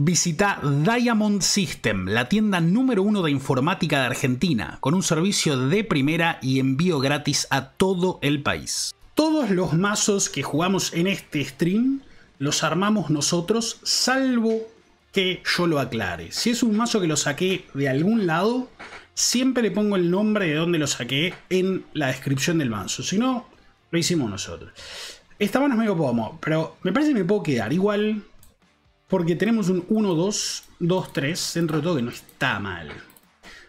Visita Diamond System, la tienda número uno de informática de Argentina, con un servicio de primera y envío gratis a todo el país. Todos los mazos que jugamos en este stream los armamos nosotros, salvo que yo lo aclare. Si es un mazo que lo saqué de algún lado, siempre le pongo el nombre de donde lo saqué en la descripción del mazo. Si no, lo hicimos nosotros. Esta mano es medio pomo, pero me parece que me puedo quedar igual porque tenemos un 1, 2, 2, 3 dentro de todo que no está mal.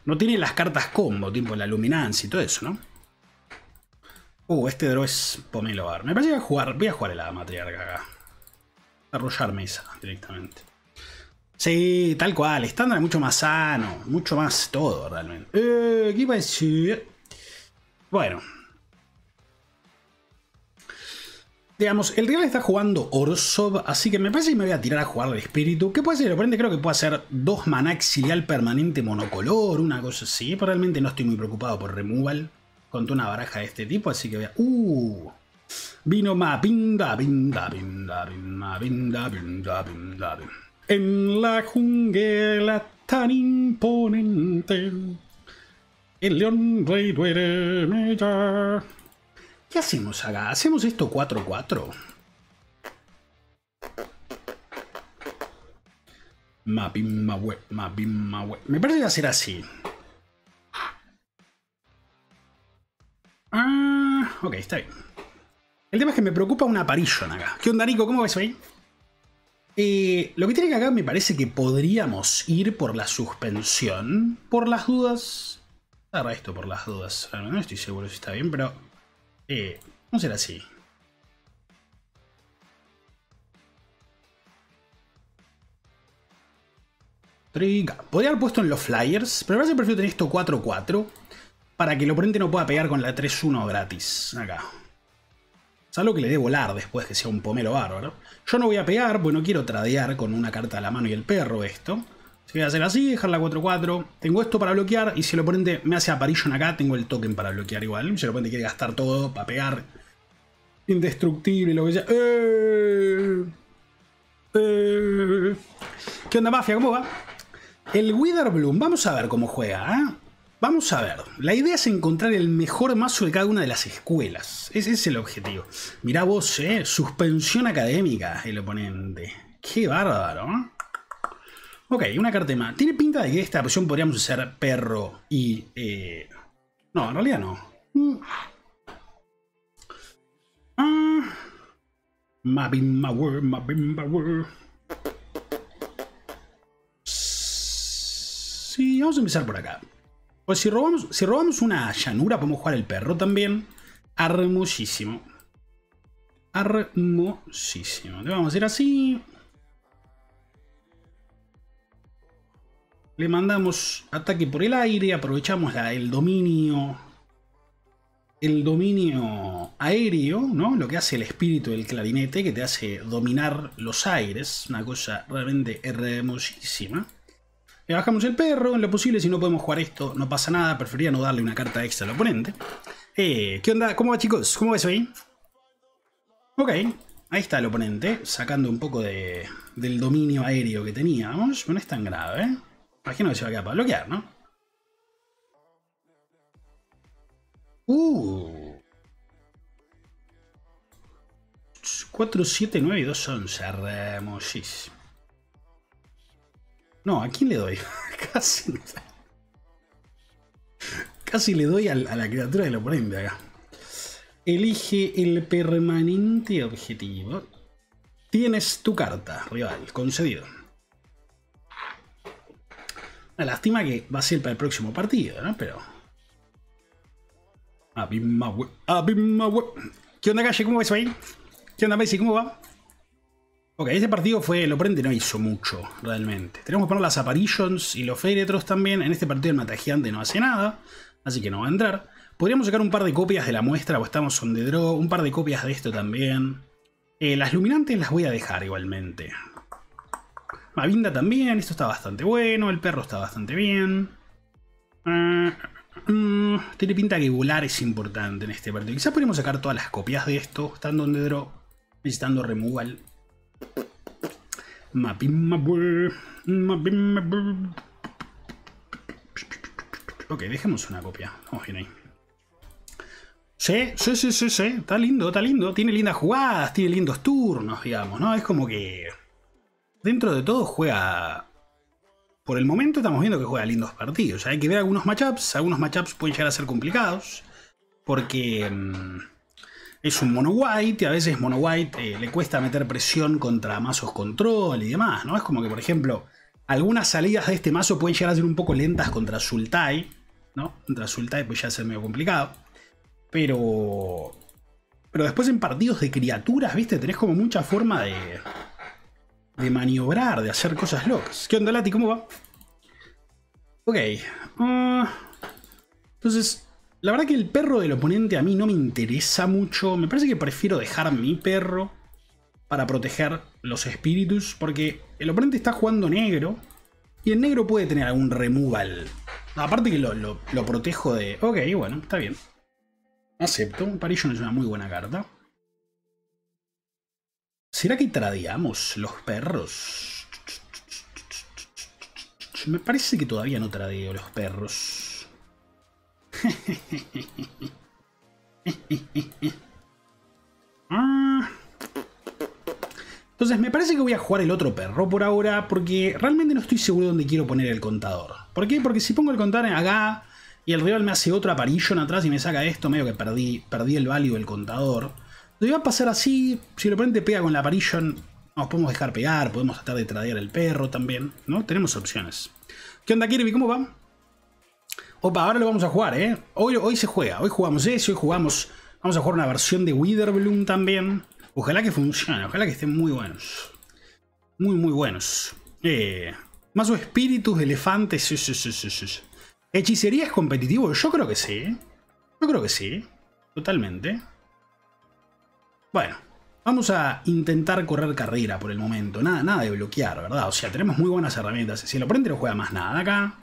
No tiene las cartas combo, tipo la luminancia y todo eso, ¿no? Uh, este draw es pomelo bar. Me parece que voy a jugar, voy a jugar la matriarca acá. Arrollar mesa directamente. Sí, tal cual. Estándar es mucho más sano, mucho más todo realmente. Eh, ¿Qué iba a decir? Bueno, Digamos, el rival está jugando Orsov, así que me parece que me voy a tirar a jugar de espíritu. ¿Qué puede ser? Oponente creo que puede hacer dos maná exilial permanente monocolor, una cosa así. Pero realmente no estoy muy preocupado por removal contra una baraja de este tipo, así que voy a... ¡Uh! Vino ma pinda, pinda, pinda, pinda, pinda, pinda, pinda, En la jungla tan imponente, el león rey duerme ya. ¿Qué hacemos acá? ¿Hacemos esto 4-4? Mapimma web, web. Me parece que va a ser así. Ah, ok, está bien. El tema es que me preocupa una aparición acá. ¿Qué onda, Nico? ¿Cómo ves ahí? Eh, lo que tiene que acá me parece que podríamos ir por la suspensión. Por las dudas. Agarra esto por las dudas. No estoy seguro si está bien, pero eh, no será así. Podría haber puesto en los flyers, pero me parece prefiero tener esto 4-4 para que el oponente no pueda pegar con la 3-1 gratis. Acá. Es algo que le dé volar después que sea un pomelo bárbaro. Yo no voy a pegar, pues no quiero tradear con una carta a la mano y el perro esto. Si voy a hacer así, dejar la 4-4. Tengo esto para bloquear y si el oponente me hace apparition acá, tengo el token para bloquear igual. Si el oponente quiere gastar todo para pegar indestructible, lo que sea. ¡Eh! ¡Eh! ¿Qué onda, Mafia? ¿Cómo va? El Witherbloom, vamos a ver cómo juega. ¿eh? Vamos a ver. La idea es encontrar el mejor mazo de cada una de las escuelas. Ese es el objetivo. Mirá vos, ¿eh? Suspensión académica, el oponente. Qué bárbaro. Ok, una carta más. Tiene pinta de que esta opción podríamos hacer perro y... Eh... No, en realidad no. Mm. Ah. Sí, vamos a empezar por acá. Pues si robamos, si robamos una llanura, podemos jugar el perro también. Hermosísimo. Hermosísimo. Le vamos a hacer así. Le mandamos ataque por el aire, aprovechamos el dominio el dominio aéreo, ¿no? Lo que hace el espíritu del clarinete, que te hace dominar los aires, una cosa realmente hermosísima. Le bajamos el perro, en lo posible, si no podemos jugar esto, no pasa nada, prefería no darle una carta extra al oponente. Eh, ¿Qué onda? ¿Cómo va chicos? ¿Cómo ves hoy? Ok, ahí está el oponente, sacando un poco de, del dominio aéreo que teníamos, no es tan grave, ¿eh? Imagino que se va a quedar para bloquear, ¿no? Uh. 4, 7, 9 y 2 11. Hermosísimo. No, ¿a quién le doy? Casi. Casi le doy a, la criatura del oponente acá. Elige el permanente objetivo. Tienes tu carta, rival, concedido. Una lástima que va a ser para el próximo partido, ¿no? Pero. ¿Qué onda, Calle? ¿Cómo ves ahí? ¿Qué onda, Messi? ¿Cómo va? Ok, este partido fue. El oponente no hizo mucho, realmente. Tenemos que poner las apparitions y los féretros también. En este partido el matagiante no hace nada, así que no va a entrar. Podríamos sacar un par de copias de la muestra, o estamos on the draw. Un par de copias de esto también. Eh, las luminantes las voy a dejar igualmente. Mavinda también, esto está bastante bueno, el perro está bastante bien. Ah, mm, tiene pinta que volar es importante en este partido. Quizás podríamos sacar todas las copias de esto, estando en draw, necesitando removal. Ok, dejemos una copia. Vamos bien ahí. Sí, sí, sí, sí, sí. Está lindo, está lindo. Tiene lindas jugadas, tiene lindos turnos, digamos, ¿no? Es como que. Dentro de todo juega. Por el momento estamos viendo que juega lindos partidos. Hay que ver algunos matchups. Algunos matchups pueden llegar a ser complicados. Porque. Mm, es un mono white y a veces mono white eh, le cuesta meter presión contra mazos control y demás, ¿no? Es como que, por ejemplo, algunas salidas de este mazo pueden llegar a ser un poco lentas contra Sultai, ¿no? Contra Sultai puede ya ser medio complicado. Pero... Pero después en partidos de criaturas, ¿viste? Tenés como mucha forma de... De maniobrar, de hacer cosas locas. ¿Qué onda, Lati? ¿Cómo va? Ok. Ah, entonces, la verdad que el perro del oponente a mí no me interesa mucho. Me parece que prefiero dejar mi perro para proteger los espíritus. Porque el oponente está jugando negro. Y el negro puede tener algún removal. Aparte que lo, protejo de... Ok, bueno, está bien. Acepto. Parillon es una muy buena carta. ¿Será que tradeamos los perros? Me parece que todavía no tradeo los perros. Ah. Entonces me parece que voy a jugar el otro perro por ahora porque realmente no estoy seguro de dónde quiero poner el contador. ¿Por qué? Porque si pongo el contador acá y el rival me hace otro en atrás y me saca esto, medio que perdí, perdí el value del contador. Lo va a pasar así, si el oponente pega con la aparition, nos podemos dejar pegar, podemos tratar de tradear el perro también, ¿no? Tenemos opciones. ¿Qué onda Kirby? ¿Cómo va? Opa, ahora lo vamos a jugar, ¿eh? Hoy, hoy se juega, hoy jugamos ese, hoy jugamos... Vamos a jugar una versión de Witherbloom también. Ojalá que funcione, ojalá que estén muy buenos. Muy, muy buenos. Eh, más o espíritus, elefantes, sí, ¿Hechicería es competitivo? Yo creo que sí. Yo creo que sí. Totalmente. Bueno, vamos a intentar correr carrera por el momento. Nada, nada de bloquear, ¿verdad? O sea, tenemos muy buenas herramientas. Si el oponente no juega más nada acá,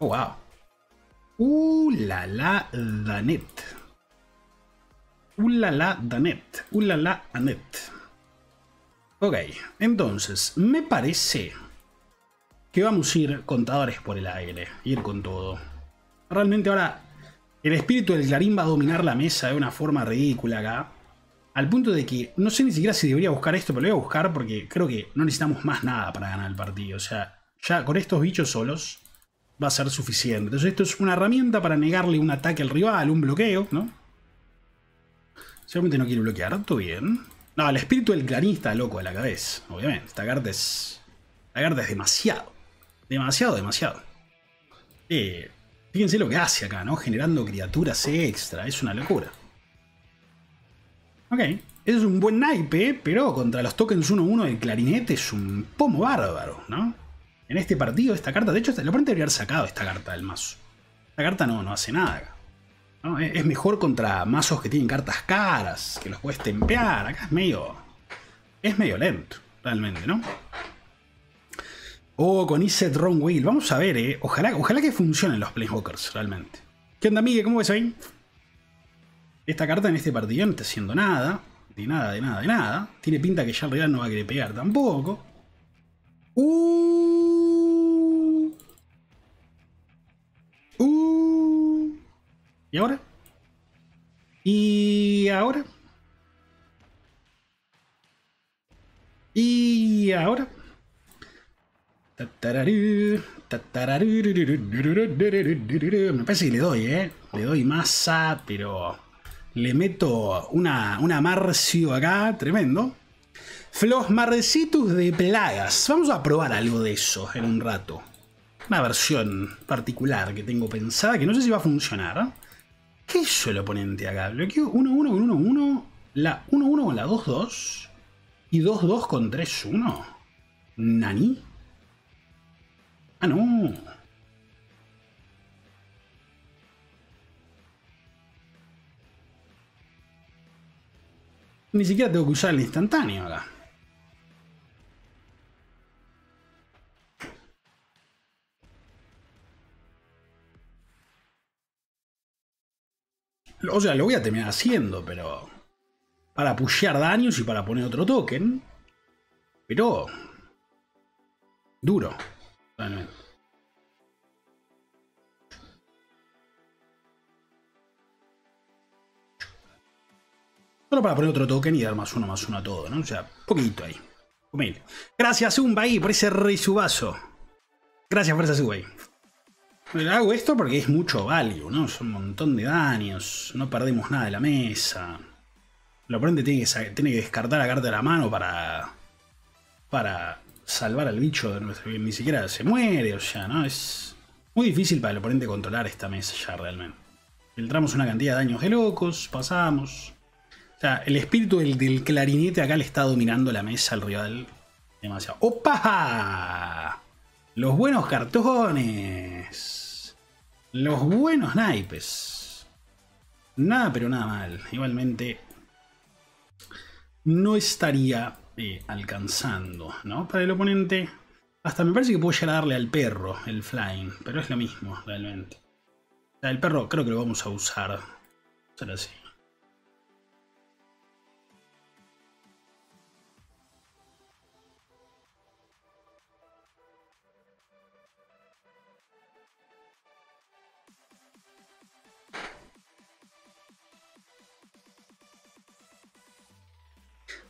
Oh, wow. Uh, la la Danet. Uh, la la Danet. Uh, la la Anet. Ok, entonces, me parece que vamos a ir contadores por el aire. Ir con todo. Realmente ahora el espíritu del Clarín va a dominar la mesa de una forma ridícula acá. Al punto de que no sé ni siquiera si debería buscar esto, pero lo voy a buscar porque creo que no necesitamos más nada para ganar el partido. O sea, ya con estos bichos solos va a ser suficiente. Entonces esto es una herramienta para negarle un ataque al rival, un bloqueo, ¿no? Seguramente no quiere bloquear, todo bien. No, el espíritu del clarín está loco de la cabeza, obviamente. Esta carta es... Esta carta es demasiado. Demasiado, demasiado. Eh, fíjense lo que hace acá, ¿no? Generando criaturas extra, es una locura. Ok, es un buen naipe, pero contra los tokens 1-1 del clarinete es un pomo bárbaro, ¿no? En este partido, esta carta, de hecho, el oponente debería haber sacado esta carta del mazo. Esta carta no, no hace nada Es mejor contra mazos que tienen cartas caras, que los puedes tempear. Acá es medio. Es medio lento, realmente, ¿no? Oh, con Iset Wrong Wheel. Vamos a ver, eh. Ojalá, ojalá que funcionen los Planeswalkers, realmente. ¿Qué onda, Miguel? ¿Cómo ves ahí? Esta carta en este partido no está haciendo nada. De nada, de nada, de nada. Tiene pinta que ya el rival no va a querer pegar tampoco. Uh. Uh. ¿Y ahora? ¿Y ahora? ¿Y ahora? Me parece que le doy, ¿eh? Le doy masa, pero le meto una, una Marcio acá, tremendo. Flos Marcitus de plagas. Vamos a probar algo de eso en un rato una versión particular que tengo pensada que no sé si va a funcionar. ¿Qué hizo el oponente acá? Bloqueo 1-1 con 1-1, la 1-1 con la 2-2 y 2-2 con 3-1. ¿Nani? Ah, no. Ni siquiera tengo que usar el instantáneo acá. O sea, lo voy a terminar haciendo, pero... Para pushear daños y para poner otro token. Pero... Duro. Realmente. Solo para poner otro token y dar más uno más uno a todo, ¿no? O sea, poquito ahí. Gracias, Zumbay, por ese resubazo. Gracias por ese Zumbay. Hago esto porque es mucho value, ¿no? Son un montón de daños. No perdemos nada de la mesa. Lo oponente tiene que, tiene que descartar la carta de la mano para. para salvar al bicho. Ni siquiera se muere, o sea, ¿no? Es muy difícil para el oponente controlar esta mesa ya realmente. Filtramos una cantidad de daños de locos, pasamos. O sea, el espíritu del, clarinete acá le está dominando la mesa al rival. Demasiado. ¡Opa! Los buenos cartones. Los buenos naipes. Nada, pero nada mal. Igualmente, no estaría alcanzando, ¿no? Para el oponente. Hasta me parece que puedo llegar a darle al perro el flying, pero es lo mismo, realmente. El perro creo que lo vamos a usar. Será así.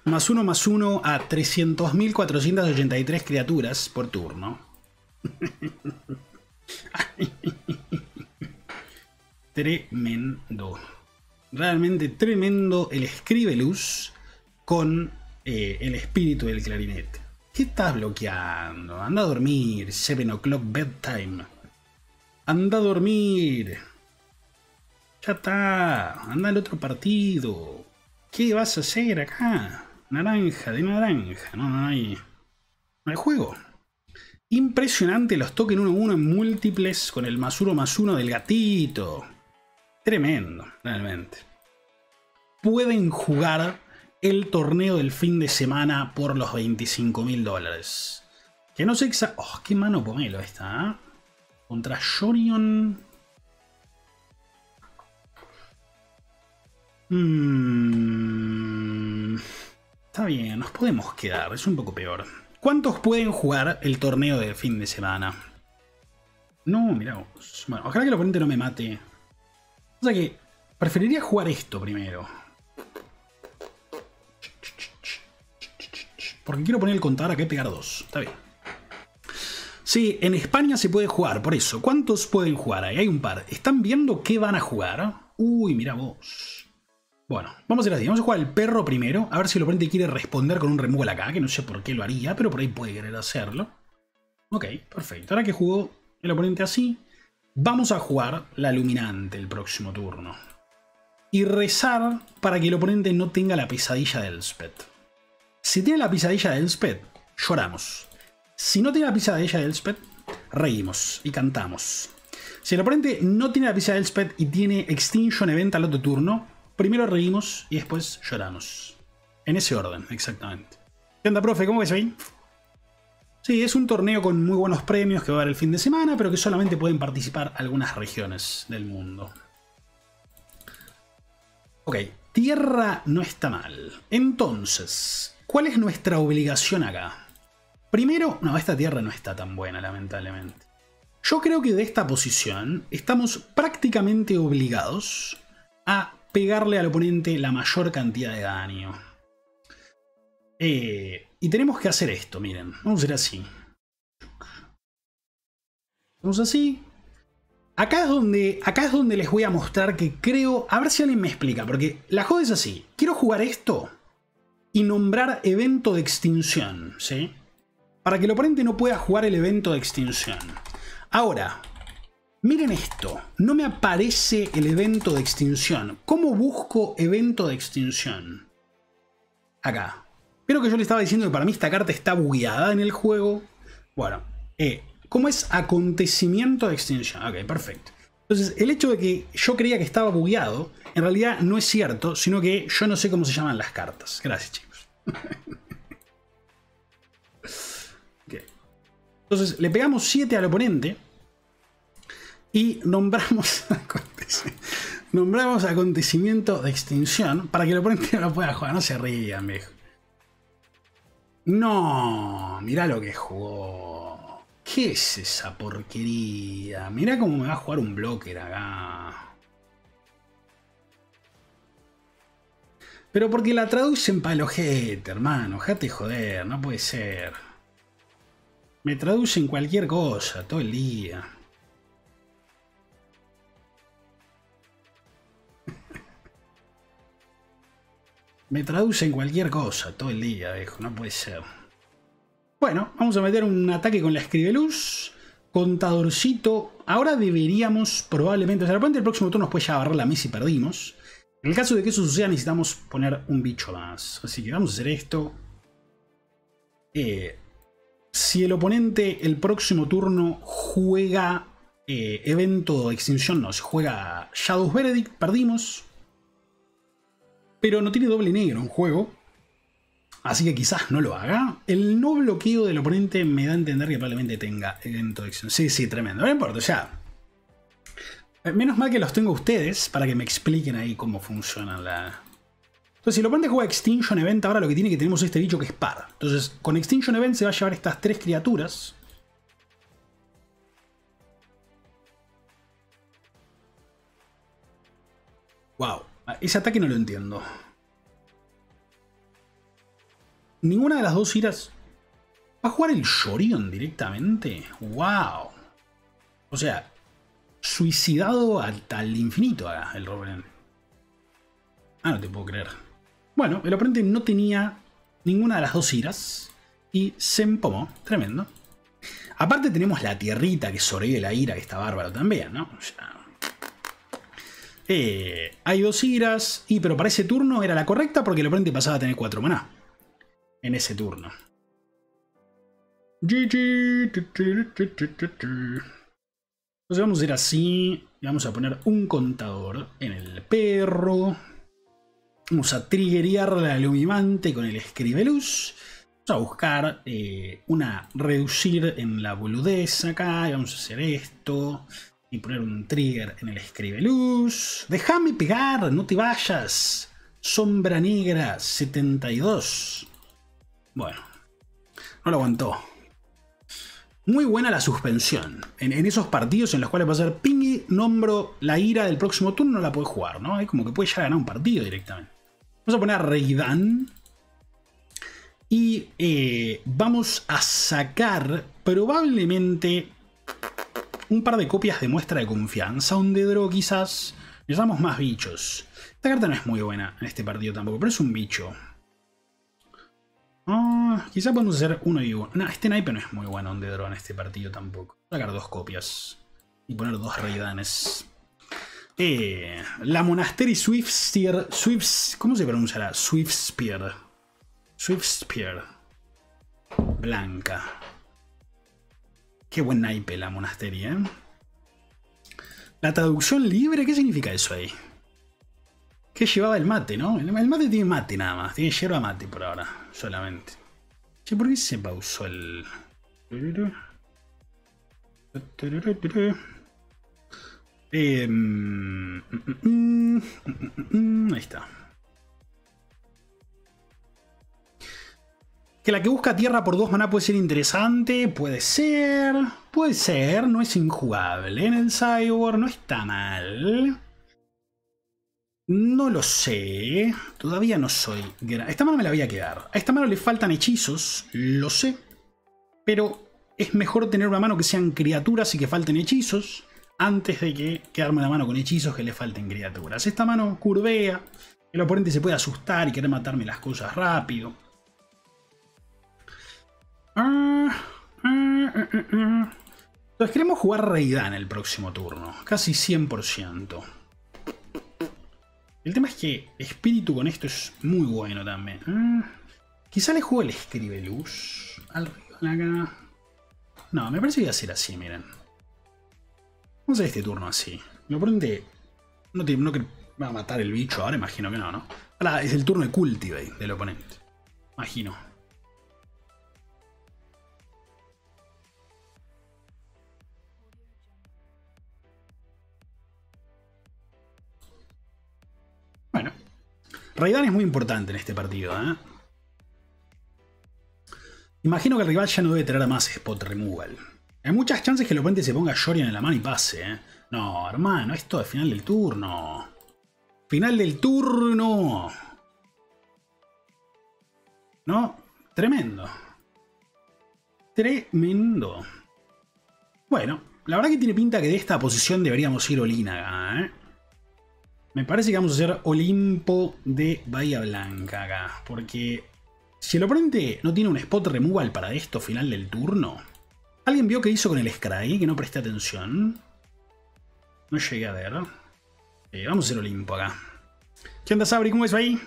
Más uno más uno a 300.483 criaturas por turno. tremendo. Realmente tremendo el Scribelus con eh, el espíritu del clarinete. ¿Qué estás bloqueando? Anda a dormir. 7 o'clock bedtime. Anda a dormir. Ya está. Anda al otro partido. ¿Qué vas a hacer acá? Naranja, de naranja. No, no hay. No hay juego. Impresionante los token 1-1 en múltiples con el más uno más uno del gatito. Tremendo, realmente. Pueden jugar el torneo del fin de semana por los 25 mil dólares. Que no sé exactamente... Oh, qué mano pomelo esta, ¿eh? Contra Shorion. Mmm... Está bien, nos podemos quedar, es un poco peor. ¿Cuántos pueden jugar el torneo de fin de semana? No, mira. Bueno, ojalá que el oponente no me mate. O sea que preferiría jugar esto primero. Porque quiero poner el contador acá y pegar dos. Está bien. Sí, en España se puede jugar, por eso. ¿Cuántos pueden jugar? Ahí hay un par. ¿Están viendo qué van a jugar? Uy, mira vos. Bueno, vamos a ir así. Vamos a jugar el perro primero. A ver si el oponente quiere responder con un removal acá, que no sé por qué lo haría, pero por ahí puede querer hacerlo. Ok, perfecto. Ahora que jugó el oponente así, vamos a jugar la luminante el próximo turno. Y rezar para que el oponente no tenga la pesadilla de Elspeth. Si tiene la pesadilla de Elspeth, lloramos. Si no tiene la pesadilla de Elspeth, reímos y cantamos. Si el oponente no tiene la pesadilla de Elspeth y tiene Extinction Event al otro turno, primero reímos y después lloramos. En ese orden, exactamente. ¿Qué onda, profe? ¿Cómo ves ahí? Sí, es un torneo con muy buenos premios que va a haber el fin de semana, pero que solamente pueden participar algunas regiones del mundo. Ok, tierra no está mal. Entonces, ¿cuál es nuestra obligación acá? Primero, no, esta tierra no está tan buena, lamentablemente. Yo creo que de esta posición estamos prácticamente obligados a pegarle al oponente la mayor cantidad de daño. Eh, y tenemos que hacer esto, miren. Vamos a hacer así. Vamos así. Acá es, donde, acá es donde les voy a mostrar que creo... A ver si alguien me explica, porque la joda es así. Quiero jugar esto y nombrar evento de extinción, ¿sí? Para que el oponente no pueda jugar el evento de extinción. Ahora, Miren esto, no me aparece el evento de extinción. ¿Cómo busco evento de extinción? Acá. Pero que yo le estaba diciendo que para mí esta carta está bugueada en el juego. Bueno, eh, ¿cómo es acontecimiento de extinción? Ok, perfecto. Entonces, el hecho de que yo creía que estaba bugueado, en realidad no es cierto, sino que yo no sé cómo se llaman las cartas. Gracias, chicos. Entonces, le pegamos 7 al oponente y nombramos, nombramos acontecimiento de extinción para que el oponente no pueda jugar. No se rían, viejo. No, mirá lo que jugó. ¿Qué es esa porquería? Mirá cómo me va a jugar un blocker acá. Pero porque la traducen para el ojete, hermano. Jate joder, no puede ser. Me traducen cualquier cosa todo el día. Me traducen cualquier cosa todo el día, viejo. No puede ser. Bueno, vamos a meter un ataque con la escribeluz. Contadorcito. Ahora deberíamos probablemente... O sea, de repente el próximo turno nos puede ya agarrar la mesa y perdimos. En el caso de que eso suceda necesitamos poner un bicho más. Así que vamos a hacer esto. Eh, si el oponente el próximo turno juega eh, evento de extinción, no, si juega Shadows Verdict, perdimos. Pero no tiene doble negro en juego. Así que quizás no lo haga. El no bloqueo del oponente me da a entender que probablemente tenga extinción. Sí, sí, tremendo. No importa, sea, eh, menos mal que los tengo ustedes para que me expliquen ahí cómo funciona la... Entonces, si lo oponente juega Extinction Event, ahora lo que tiene que tenemos este bicho que es par. Entonces, con Extinction Event se va a llevar estas tres criaturas. Wow, ese ataque no lo entiendo. Ninguna de las dos iras... ¿Va a jugar el Shorion directamente? ¡Wow! O sea, suicidado hasta el infinito el Robert. Ah, no te puedo creer. Bueno, el oponente no tenía ninguna de las dos iras y se empomó. Tremendo. Aparte tenemos la tierrita que sobrevive la ira, que está bárbaro también, ¿no? Eh, hay dos iras, y pero para ese turno era la correcta porque el oponente pasaba a tener cuatro maná. En ese turno. Entonces vamos a ir así. Y vamos a poner un contador en el perro. Vamos a triggerear la lumimante con el escribeluz. Vamos a buscar eh, una reducir en la boludez acá. Y vamos a hacer esto. Y poner un trigger en el escribeluz. Déjame pegar, no te vayas. Sombra negra 72. Bueno, no lo aguantó. Muy buena la suspensión. En, esos partidos en los cuales va a ser pingui, nombro la ira del próximo turno, no la puede jugar, ¿no? Es como que puede llegar a ganar un partido directamente. Vamos a poner a Reidan. Y eh, vamos a sacar probablemente un par de copias de muestra de confianza. Un Dedro quizás. Necesitamos más bichos. Esta carta no es muy buena en este partido tampoco, pero es un bicho. Ah, quizá podemos hacer uno y uno. No, este naipe no es muy bueno de drone en este partido tampoco. Sacar dos copias. Y poner dos reidanes. Eh, la Monastery Swift Swift, ¿Cómo se pronunciará? Swift Spear. Swift Spear. Blanca. Qué buen naipe la Monastery, ¿eh? La traducción libre, ¿qué significa eso ahí? ¿Qué llevaba el mate, no? El mate tiene mate nada más. Tiene hierba mate por ahora solamente. Che, ¿por qué se pausó el...? Ahí está. Que la que busca tierra por dos maná puede ser interesante. Puede ser. Puede ser. No es injugable. En el Cyborg no está mal. No lo sé. Todavía no soy... Esta mano me la voy a quedar. A esta mano le faltan hechizos, lo sé. Pero es mejor tener una mano que sean criaturas y que falten hechizos. Antes de que quedarme la mano con hechizos que le falten criaturas. Esta mano curvea. El oponente se puede asustar y querer matarme las cosas rápido. Ah, ah, ah, Entonces queremos jugar Reidan el próximo turno. Casi 100%. El tema es que espíritu con esto es muy bueno también. Quizá le juego el escribeluz al acá. No, me parece que va a ser así, miren. Vamos a este turno así. Lo oponente no, te, no va a matar el bicho ahora, imagino que no, ¿no? Ahora es el turno de Cultivate del oponente. Imagino. Raidan es muy importante en este partido. ¿eh? Imagino que el rival ya no debe tener más spot removal. Hay muchas chances que el oponente se ponga Jorian en la mano y pase, ¿eh? No, hermano, esto es final del turno. Final del turno. ¿No? Tremendo. Tremendo. Bueno, la verdad que tiene pinta que de esta posición deberíamos ir Olín ¿eh? Me parece que vamos a hacer Olimpo de Bahía Blanca acá. Porque si el oponente no tiene un spot removal para esto final del turno... ¿Alguien vio qué hizo con el Scry? Que no presté atención. No llegué a ver. Eh, vamos a hacer Olimpo acá. ¿Qué onda Sabri? ¿Cómo es ahí?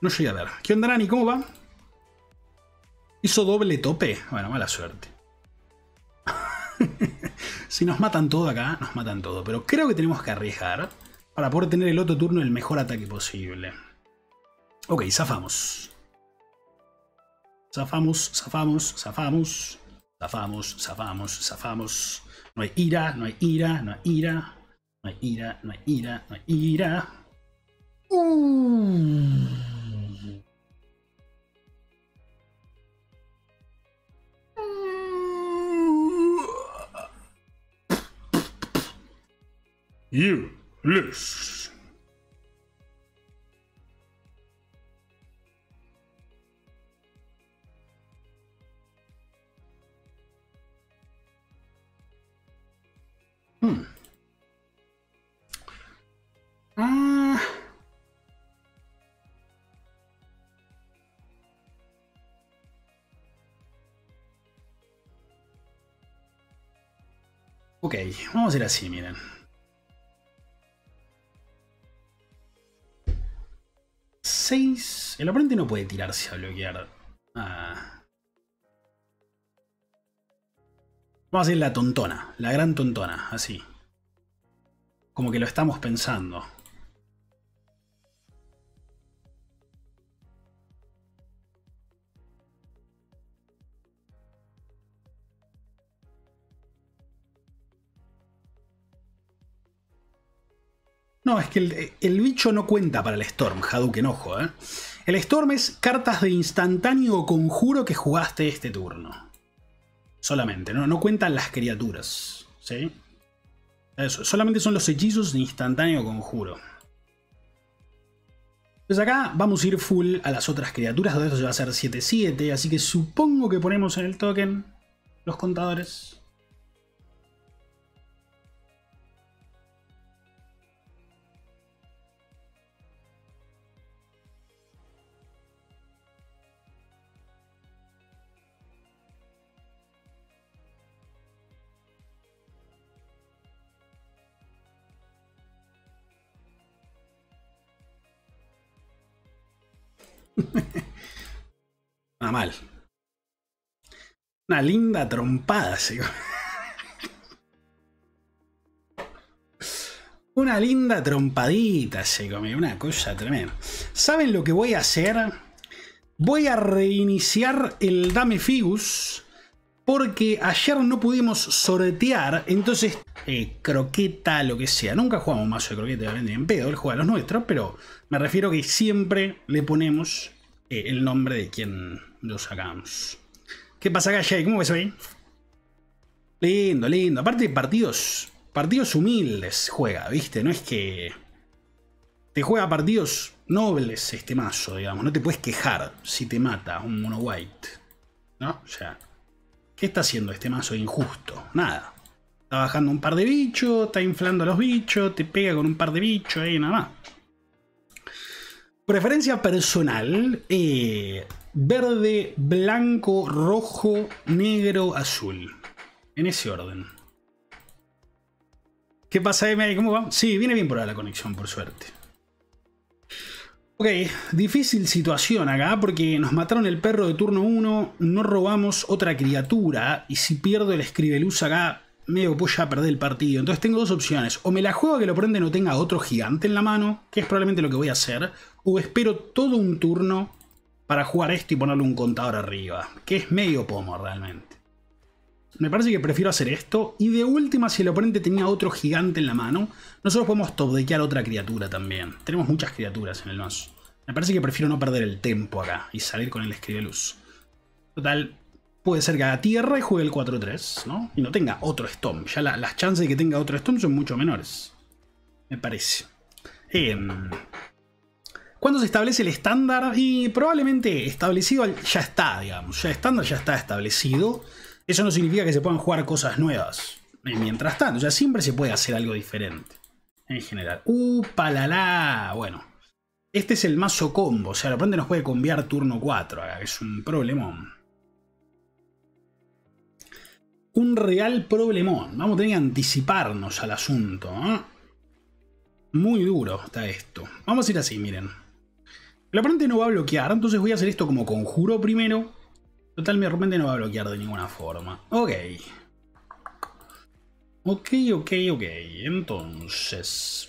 No llegué a ver. ¿Qué onda Nani? ¿Cómo va? ¿Hizo doble tope? Bueno, mala suerte. si nos matan todo acá, nos matan todo. Pero creo que tenemos que arriesgar para poder tener el otro turno el mejor ataque posible. Ok, zafamos. Zafamos, zafamos, zafamos. Zafamos, zafamos, zafamos. No hay ira, no hay ira, no hay ira. No hay ira, no hay ira, no hay ira. Uh. You lose. Hmm. Ah. Ok, vamos a ir así, miren. 6. El oponente no puede tirarse a bloquear. Ah. Vamos a hacer la tontona, la gran tontona, así. Como que lo estamos pensando. No, es que el, bicho no cuenta para el Storm, Hadouken, ojo, ¿eh? El Storm es cartas de instantáneo conjuro que jugaste este turno. Solamente, no, no cuentan las criaturas, ¿sí? Eso, solamente son los hechizos de instantáneo conjuro. Pues acá vamos a ir full a las otras criaturas, donde esto se va a hacer 7-7, así que supongo que ponemos en el token los contadores. Ah, mal. Una linda trompada, Una linda trompadita se una cosa tremenda. ¿Saben lo que voy a hacer? Voy a reiniciar el Dame Figus porque ayer no pudimos sortear, entonces eh, croqueta, lo que sea. Nunca jugamos más de croqueta, ni en pedo, él juega los nuestros, pero me refiero que siempre le ponemos eh, el nombre de quien lo sacamos. ¿Qué pasa acá, Jay? ¿Cómo ves ahí? Lindo, lindo. Aparte partidos, partidos humildes juega, ¿viste? No es que te juega partidos nobles este mazo, digamos. No te puedes quejar si te mata un mono white. ¿No? O sea, ¿qué está haciendo este mazo injusto? Nada. Está bajando un par de bichos, está inflando a los bichos, te pega con un par de bichos ahí, nada más. Preferencia personal, eh, verde, blanco, rojo, negro, azul. En ese orden. ¿Qué pasa, M? ¿Cómo va? Sí, viene bien por ahora la conexión, por suerte. Ok, difícil situación acá porque nos mataron el perro de turno 1, no robamos otra criatura y si pierdo el escribeluz acá medio voy a perder el partido. Entonces tengo dos opciones. O me la juego a que el oponente no tenga otro gigante en la mano, que es probablemente lo que voy a hacer. O espero todo un turno para jugar esto y ponerle un contador arriba. Que es medio pomo realmente. Me parece que prefiero hacer esto. Y de última, si el oponente tenía otro gigante en la mano, nosotros podemos topdequear otra criatura también. Tenemos muchas criaturas en el mazo. Me parece que prefiero no perder el tempo acá y salir con el escribeluz. Total, puede ser que haga tierra y juegue el 4-3, ¿no? Y no tenga otro Stomp. Ya las chances de que tenga otro Stomp son mucho menores. Me parece. Em, ¿Cuándo se establece el estándar? Y probablemente establecido ya está, digamos. Ya estándar ya está establecido. Eso no significa que se puedan jugar cosas nuevas. Mientras tanto, sea, siempre se puede hacer algo diferente. En general. ¡Uh, palala! Bueno. Este es el mazo combo. O sea, de repente nos puede cambiar turno 4. Es un problemón. Un real problemón. Vamos a tener que anticiparnos al asunto. ¿eh? Muy duro está esto. Vamos a ir así, miren. El oponente no va a bloquear, entonces voy a hacer esto como conjuro primero. Total, mi no va a bloquear de ninguna forma. Ok. Ok, ok, ok. Entonces...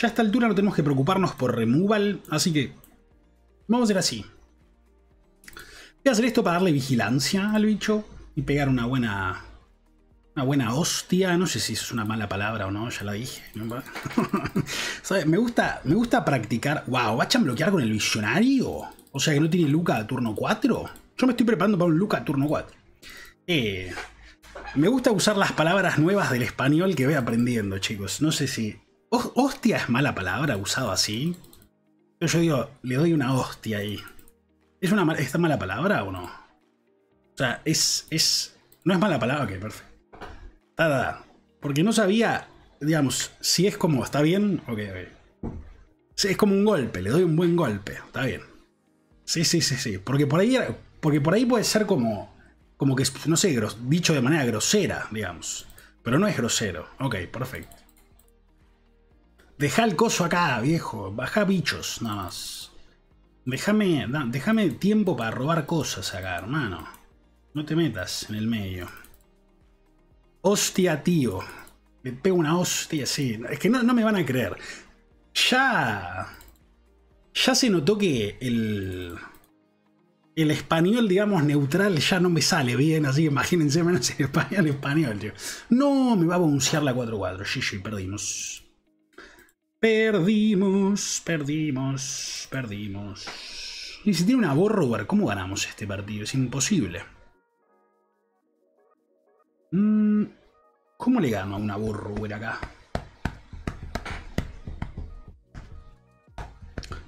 Ya a esta altura no tenemos que preocuparnos por removal, así que... Vamos a hacer así. Voy a hacer esto para darle vigilancia al bicho y pegar una buena una buena hostia, no sé si es una mala palabra o no, ya la dije. Me, gusta, me gusta practicar. ¡Wow! ¿Va a bloquear con el visionario? O sea que no tiene Luca a turno 4. Yo me estoy preparando para un Luca a turno 4. Eh, me gusta usar las palabras nuevas del español que voy aprendiendo, chicos. No sé si. ¿Hostia es mala palabra usado así? Yo digo, le doy una hostia ahí. ¿Es una ¿Esta mala palabra o no? O sea, es. es no es mala palabra, ok, perfecto. Porque no sabía, digamos, si es como, ¿está bien? Ok, ok. es como un golpe, le doy un buen golpe, está bien. Sí, sí, sí, sí. Porque por ahí, porque por ahí puede ser como, como que, no sé, dicho de manera grosera, digamos. Pero no es grosero. Ok, perfecto. Deja el coso acá, viejo. Baja bichos, nada más. Déjame, déjame tiempo para robar cosas acá, hermano. No te metas en el medio. Hostia, tío. Me pego una hostia, sí. Es que no, me van a creer. Ya. Ya se notó que el. El español, digamos, neutral ya no me sale bien, así que imagínense menos en español, español, tío. No, me va a bonciar la 4-4. Sí, perdimos. Perdimos, perdimos, perdimos. Y si tiene una borrower, ¿cómo ganamos este partido? Es imposible. Mm, ¿Cómo le gano a una Borrower acá?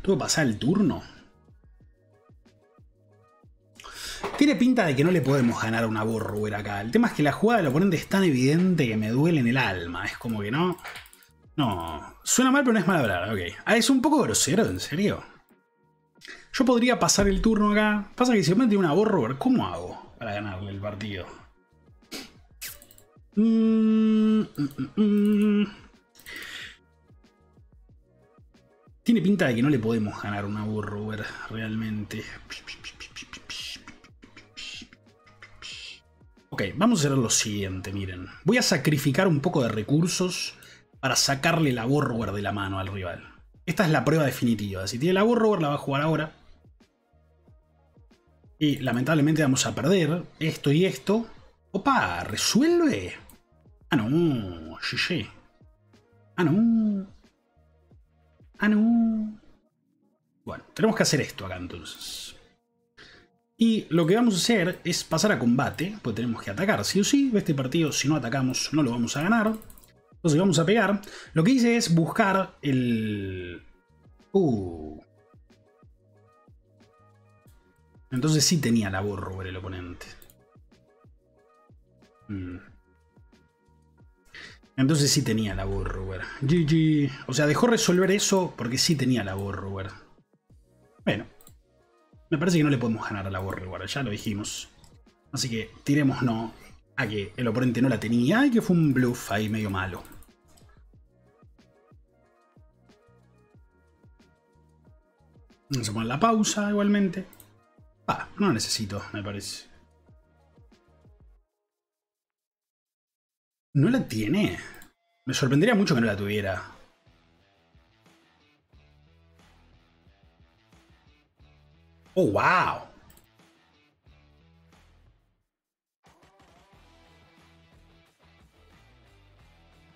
¿Tuvo que pasar el turno? Tiene pinta de que no le podemos ganar a una Borrower acá. El tema es que la jugada del oponente es tan evidente que me duele en el alma. Es como que no... No, suena mal pero no es mal hablar, ok. Ah, es un poco grosero, ¿en serio? Yo podría pasar el turno acá. Pasa que si me tiene una Borrower, ¿cómo hago para ganarle el partido? Mm, mm, mm, Tiene pinta de que no le podemos ganar una Burrower realmente. Ok, vamos a hacer lo siguiente, miren. Voy a sacrificar un poco de recursos para sacarle la Borrower de la mano al rival. Esta es la prueba definitiva. Si tiene la Borrower la va a jugar ahora. Y lamentablemente vamos a perder esto y esto. Opa, resuelve. Ah, no, sí, Ah, no. Ah, no. Bueno, tenemos que hacer esto acá entonces. Y lo que vamos a hacer es pasar a combate, pues tenemos que atacar sí o sí. Este partido, si no atacamos, no lo vamos a ganar. Entonces vamos a pegar. Lo que hice es buscar el... Uh. Entonces sí tenía la borro el oponente. Mm. Entonces sí tenía la Borrower. GG. O sea, dejó resolver eso porque sí tenía la Borrower. Bueno. Me parece que no le podemos ganar a la Borrower, ya lo dijimos. Así que tiremos no a que el oponente no la tenía y que fue un bluff ahí medio malo. Vamos a poner la pausa igualmente. Ah, no necesito, me parece. ¿No la tiene? Me sorprendería mucho que no la tuviera. ¡Oh, wow!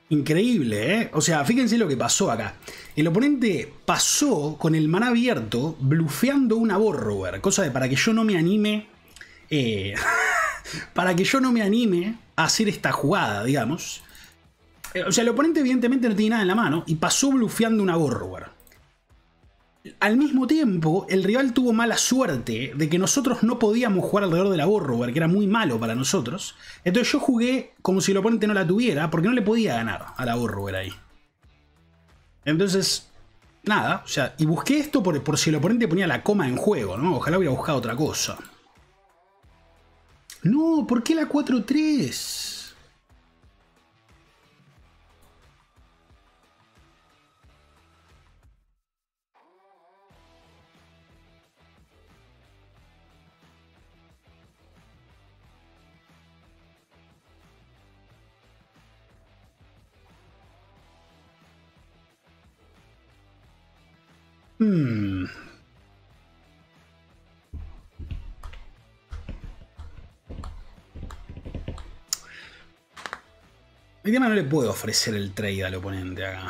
Increíble, ¿eh? O sea, fíjense lo que pasó acá. El oponente pasó con el maná abierto, blufeando una Borrower, cosa de para que yo no me anime. Eh, para que yo no me anime hacer esta jugada, digamos. Eh, o sea, el oponente evidentemente no tiene nada en la mano y pasó blufeando una Borrower. Al mismo tiempo, el rival tuvo mala suerte de que nosotros no podíamos jugar alrededor de la Borrower, que era muy malo para nosotros. Entonces yo jugué como si el oponente no la tuviera, porque no le podía ganar a la Borrower ahí. Entonces, nada, o sea, y busqué esto por, por si el oponente ponía la coma en juego, ¿no? Ojalá hubiera buscado otra cosa. No, ¿por qué la 4-3? Hmm. El tema no le puedo ofrecer el trade al oponente acá.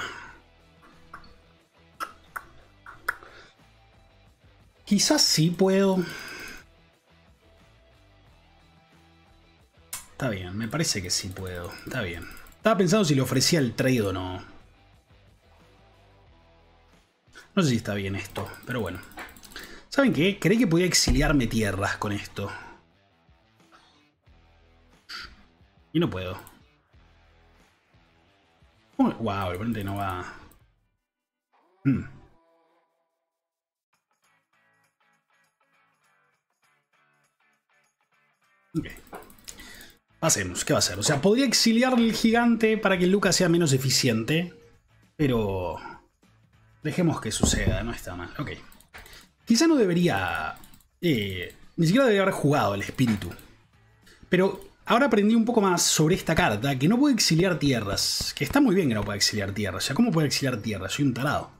Quizás sí puedo. Está bien, me parece que sí puedo. Está bien. Estaba pensando si le ofrecía el trade o no. No sé si está bien esto, pero bueno. ¿Saben qué? Creí que podía exiliarme tierras con esto. Y no puedo. Wow, el oponente no va... Hmm. Ok. Pasemos, ¿qué va a hacer? O sea, podría exiliar el gigante para que Lucas sea menos eficiente, pero... Dejemos que suceda, no está mal. Ok. Quizá no debería... Eh, ni siquiera debería haber jugado el espíritu. Pero ahora aprendí un poco más sobre esta carta, que no puede exiliar tierras. Que está muy bien que no pueda exiliar tierras. O sea, ¿cómo puede exiliar tierras? Soy un tarado.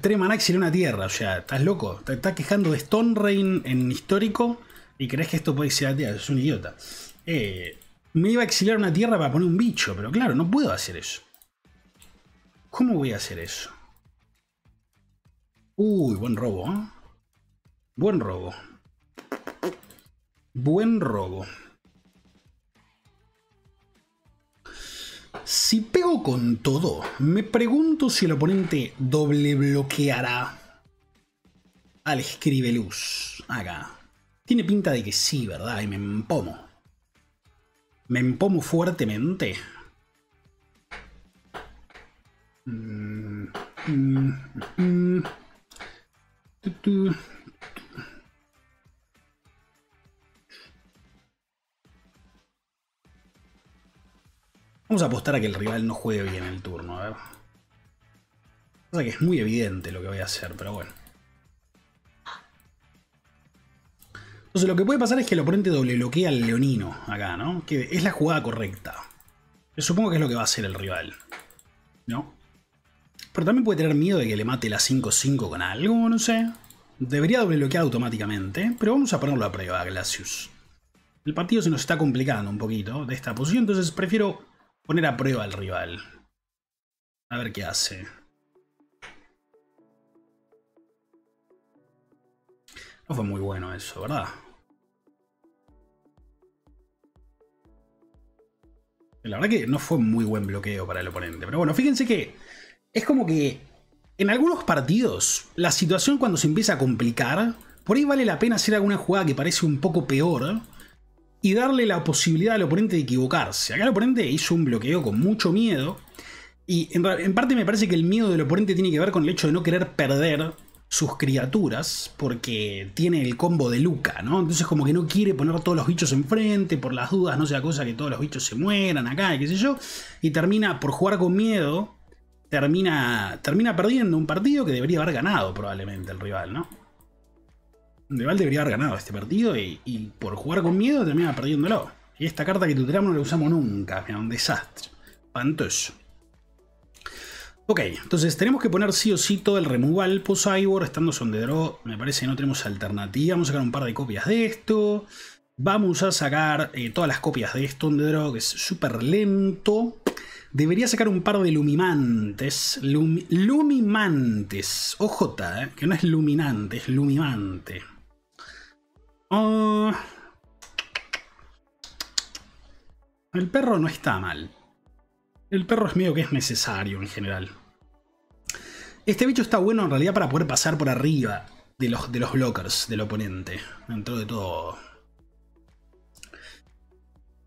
Tres maná exiliar una tierra, o sea, ¿estás loco? Te estás quejando de Stone Rain en histórico y crees que esto puede exiliar tierras. Es un idiota. Eh, me iba a exiliar una tierra para poner un bicho, pero claro, no puedo hacer eso. ¿Cómo voy a hacer eso? Uy, buen robo, ¿eh? Buen robo. Buen robo. Si pego con todo, me pregunto si el oponente doble bloqueará al escribeluz acá. Tiene pinta de que sí, ¿verdad? Y me empomo. Me empomo fuertemente. Mm, mm, mm. Vamos a apostar a que el rival no juegue bien el turno, a ver. O que es muy evidente lo que voy a hacer, pero bueno. Entonces lo que puede pasar es que el oponente doble bloquea al leonino acá, ¿no? Que es la jugada correcta. Supongo que es lo que va a hacer el rival. ¿No? Pero también puede tener miedo de que le mate la 5-5 con algo, no sé. Debería doble bloquear automáticamente, pero vamos a ponerlo a prueba, Glacius. El partido se nos está complicando un poquito de esta posición, entonces prefiero poner a prueba al rival. A ver qué hace. No fue muy bueno eso, ¿verdad? La verdad que no fue muy buen bloqueo para el oponente. Pero bueno, fíjense que es como que en algunos partidos, la situación cuando se empieza a complicar, por ahí vale la pena hacer alguna jugada que parece un poco peor y darle la posibilidad al oponente de equivocarse. Acá el oponente hizo un bloqueo con mucho miedo y en, parte me parece que el miedo del oponente tiene que ver con el hecho de no querer perder sus criaturas porque tiene el combo de Luca, ¿no? Entonces como que no quiere poner todos los bichos enfrente por las dudas, no sea cosa que todos los bichos se mueran acá y qué sé yo, y termina por jugar con miedo termina, termina perdiendo un partido que debería haber ganado probablemente el rival, ¿no? Rival debería haber ganado este partido y, por jugar con miedo termina perdiéndolo. Y esta carta que tuteamos no la usamos nunca, es un desastre. Espantoso. Ok, entonces tenemos que poner sí o sí todo el removal post-Ivor, estando son de draw, me parece que no tenemos alternativa, vamos a sacar un par de copias de esto, vamos a sacar eh, todas las copias de esto on the draw, que es súper lento, Debería sacar un par de lumimantes. lumimantes. OJ, ¿eh? que no es luminante, es lumimante. Oh. El perro no está mal. El perro es medio que es necesario en general. Este bicho está bueno en realidad para poder pasar por arriba de los, de los blockers del oponente. Dentro de todo.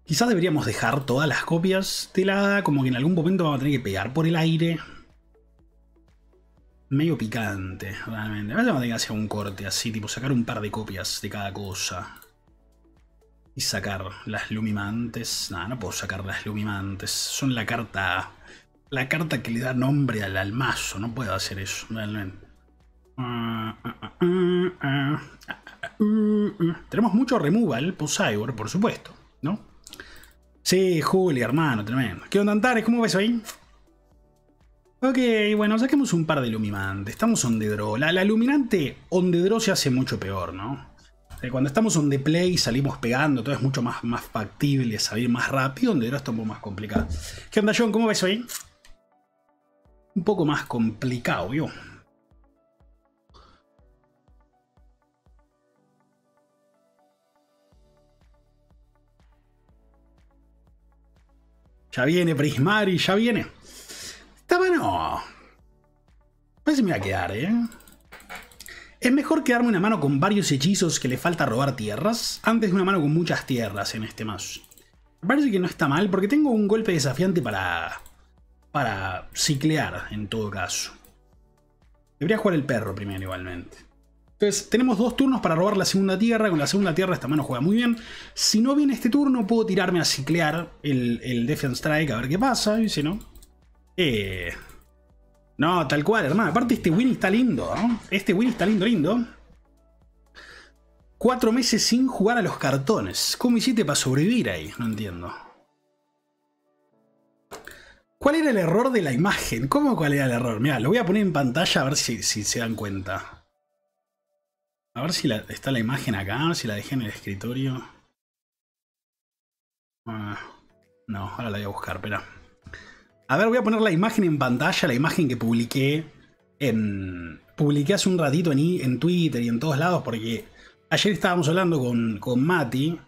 Quizás deberíamos dejar todas las copias de la como que en algún momento vamos a tener que pegar por el aire. Medio picante, realmente. A vamos a que hacer un corte así, tipo sacar un par de copias de cada cosa. Y sacar las lumimantes. No, no puedo sacar las lumimantes. Son la carta. La carta que le da nombre al, al mazo. No puedo hacer eso, realmente. Tenemos mucho removal por Cyber, por supuesto, ¿no? Sí, Juli, hermano, tremendo. ¿Qué onda, Antares? ¿Cómo ves ahí? Ok, bueno, saquemos un par de iluminantes. Estamos on the draw. La, iluminante on the draw se hace mucho peor, ¿no? Cuando estamos on the play salimos pegando, todo es mucho más, más factible, salir más rápido. On the draw está un poco más complicado. ¿Qué onda, John? ¿Cómo ves hoy? Un poco más complicado, yo. Ya viene Prismari, ya viene. Esta mano. Parece que me va a quedar, ¿eh? Es mejor quedarme una mano con varios hechizos que le falta robar tierras, antes de una mano con muchas tierras en este mazo. Me parece que no está mal, porque tengo un golpe desafiante para... Para ciclear, en todo caso. Debería jugar el perro primero, igualmente. Entonces, tenemos dos turnos para robar la segunda tierra. Con la segunda tierra esta mano juega muy bien. Si no viene este turno, puedo tirarme a ciclear el, el Defense Strike a ver qué pasa. Y si no... Eh... No, tal cual, hermano. Aparte este win está lindo, ¿no? Este win está lindo, lindo. Cuatro meses sin jugar a los cartones. ¿Cómo hiciste para sobrevivir ahí? No entiendo. ¿Cuál era el error de la imagen? ¿Cómo cuál era el error? Mira, lo voy a poner en pantalla a ver si, si se dan cuenta. A ver si está la imagen acá, si la dejé en el escritorio. Ah, no, ahora la voy a buscar, espera. A ver, voy a poner la imagen en pantalla, la imagen que publiqué en... Publiqué hace un ratito en, Twitter y en todos lados porque ayer estábamos hablando con, con Mati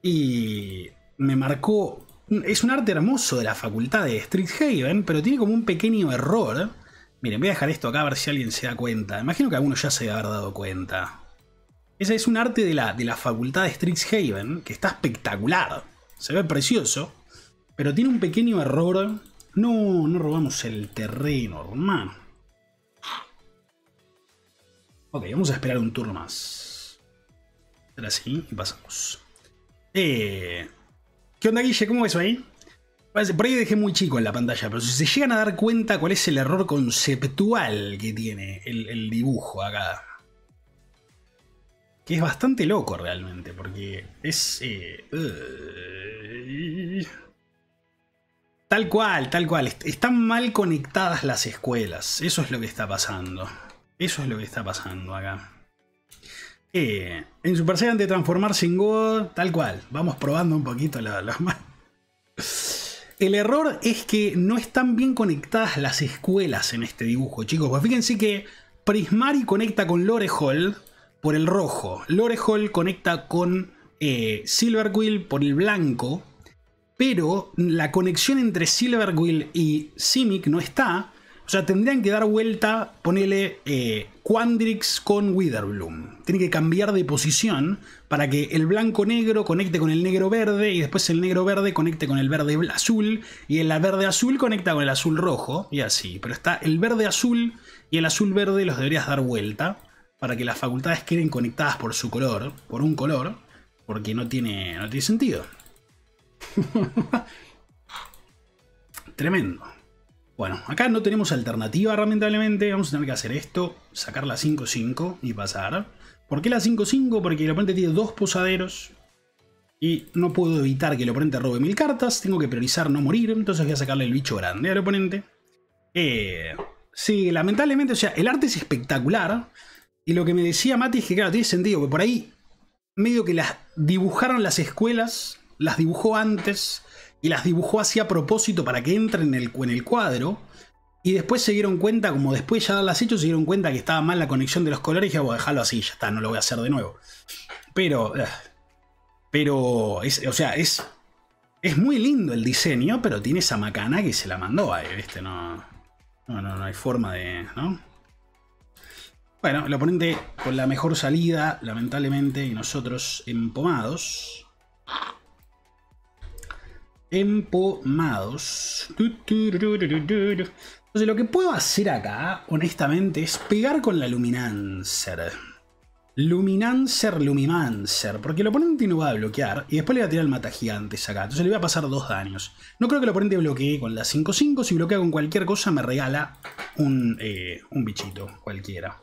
y me marcó... Es un arte hermoso de la facultad de Street pero tiene como un pequeño error Miren, voy a dejar esto acá a ver si alguien se da cuenta. Imagino que alguno ya se debe haber dado cuenta. Ese es un arte de la, de la facultad de Strixhaven que está espectacular. Se ve precioso. Pero tiene un pequeño error. No, no robamos el terreno, hermano. Ok, vamos a esperar un turno más. Ahora sí, y pasamos. Eh, ¿Qué onda, Guille? ¿Cómo ves ahí? Por ahí dejé muy chico en la pantalla, pero si se llegan a dar cuenta cuál es el error conceptual que tiene el, dibujo acá. Que es bastante loco realmente, porque es... Eh, tal cual, tal cual. Están mal conectadas las escuelas. Eso es lo que está pasando. Eso es lo que está pasando acá. Eh, en Super Saiyan de transformarse en God, tal cual. Vamos probando un poquito los más... El error es que no están bien conectadas las escuelas en este dibujo, chicos. Pues fíjense que Prismari conecta con Lorehall por el rojo. Lorehall conecta con eh, Silverquill por el blanco. Pero la conexión entre Silverquill y Simic no está. O sea, tendrían que dar vuelta, ponele eh, Quandrix con Witherbloom. Tiene que cambiar de posición para que el blanco-negro conecte con el negro-verde y después el negro-verde conecte con el verde-azul y el verde-azul conecta con el azul-rojo y así. Pero está el verde-azul y el azul-verde los deberías dar vuelta para que las facultades queden conectadas por su color, por un color, porque no tiene, no tiene sentido. Tremendo. Bueno, acá no tenemos alternativa lamentablemente, vamos a tener que hacer esto, sacar la 5-5 y pasar. ¿Por qué la 5-5? Porque el oponente tiene dos posaderos y no puedo evitar que el oponente robe mil cartas, tengo que priorizar no morir, entonces voy a sacarle el bicho grande al oponente. Eh, sí, lamentablemente, o sea, el arte es espectacular y lo que me decía Mati es que claro, tiene sentido, que por ahí medio que las dibujaron las escuelas, las dibujó antes y las dibujó así a propósito para que entren en el, en el cuadro. Y después se dieron cuenta, como después ya las hecho, se dieron cuenta que estaba mal la conexión de los colores y dije, voy a dejarlo así, ya está, no lo voy a hacer de nuevo. Pero, eh, pero, es, o sea, es, es muy lindo el diseño, pero tiene esa macana que se la mandó ahí, ¿viste? No, no, no, no hay forma de, ¿no? Bueno, el oponente con la mejor salida, lamentablemente, y nosotros empomados. Empomados. Entonces lo que puedo hacer acá, honestamente, es pegar con la Luminancer. Luminancer, Lumimancer. Porque el oponente no va a bloquear. Y después le va a tirar el mata gigantes acá. Entonces le voy a pasar dos daños. No creo que el oponente bloquee con la 5-5. Si bloquea con cualquier cosa me regala un, eh, un bichito cualquiera.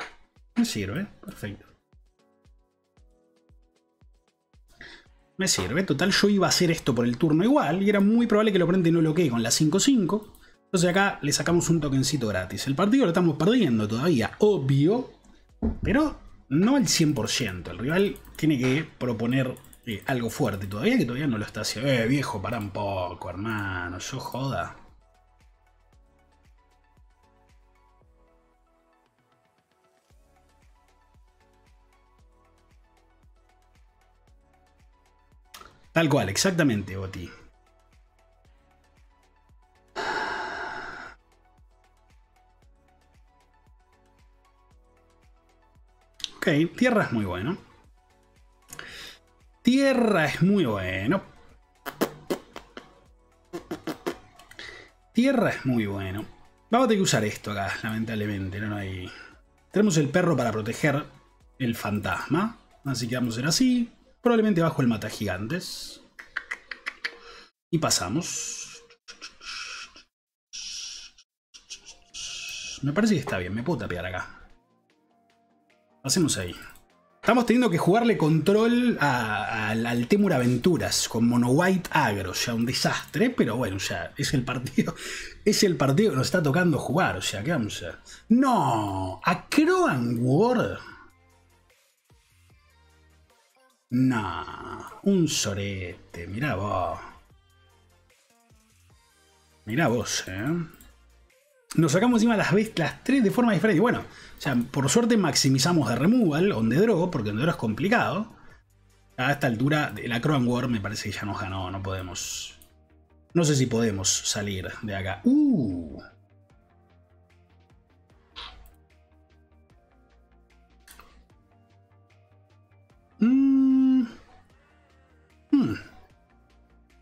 Me sirve, perfecto. Me sirve, total yo iba a hacer esto por el turno igual y era muy probable que el oponente no lo quede con la 5-5. Entonces acá le sacamos un tokencito gratis. El partido lo estamos perdiendo todavía, obvio, pero no al 100%. El rival tiene que proponer eh, algo fuerte todavía que todavía no lo está haciendo. Eh, viejo, para un poco, hermano, yo joda. Tal cual, exactamente, Oti. Ok, tierra es muy bueno. Tierra es muy bueno. Tierra es muy bueno. Vamos a tener que usar esto acá, lamentablemente. No, hay... Tenemos el perro para proteger el fantasma. Así que vamos a hacer así. Probablemente bajo el mata gigantes. Y pasamos. Me parece que está bien, me puedo tapear acá. Hacemos ahí. Estamos teniendo que jugarle control al Temur Aventuras con Mono White Agro, o sea, un desastre, pero bueno, ya es el partido, es el partido que nos está tocando jugar, o sea, ¿qué vamos? No, a Croan War Nah, un sorete, mira vos. Mira vos, eh. Nos sacamos encima las, las tres de forma diferente. Bueno, o sea, por suerte maximizamos de removal, on the draw, porque on the draw es complicado. A esta altura, la Crown War me parece que ya nos ganó, no podemos... No sé si podemos salir de acá. ¡Uh!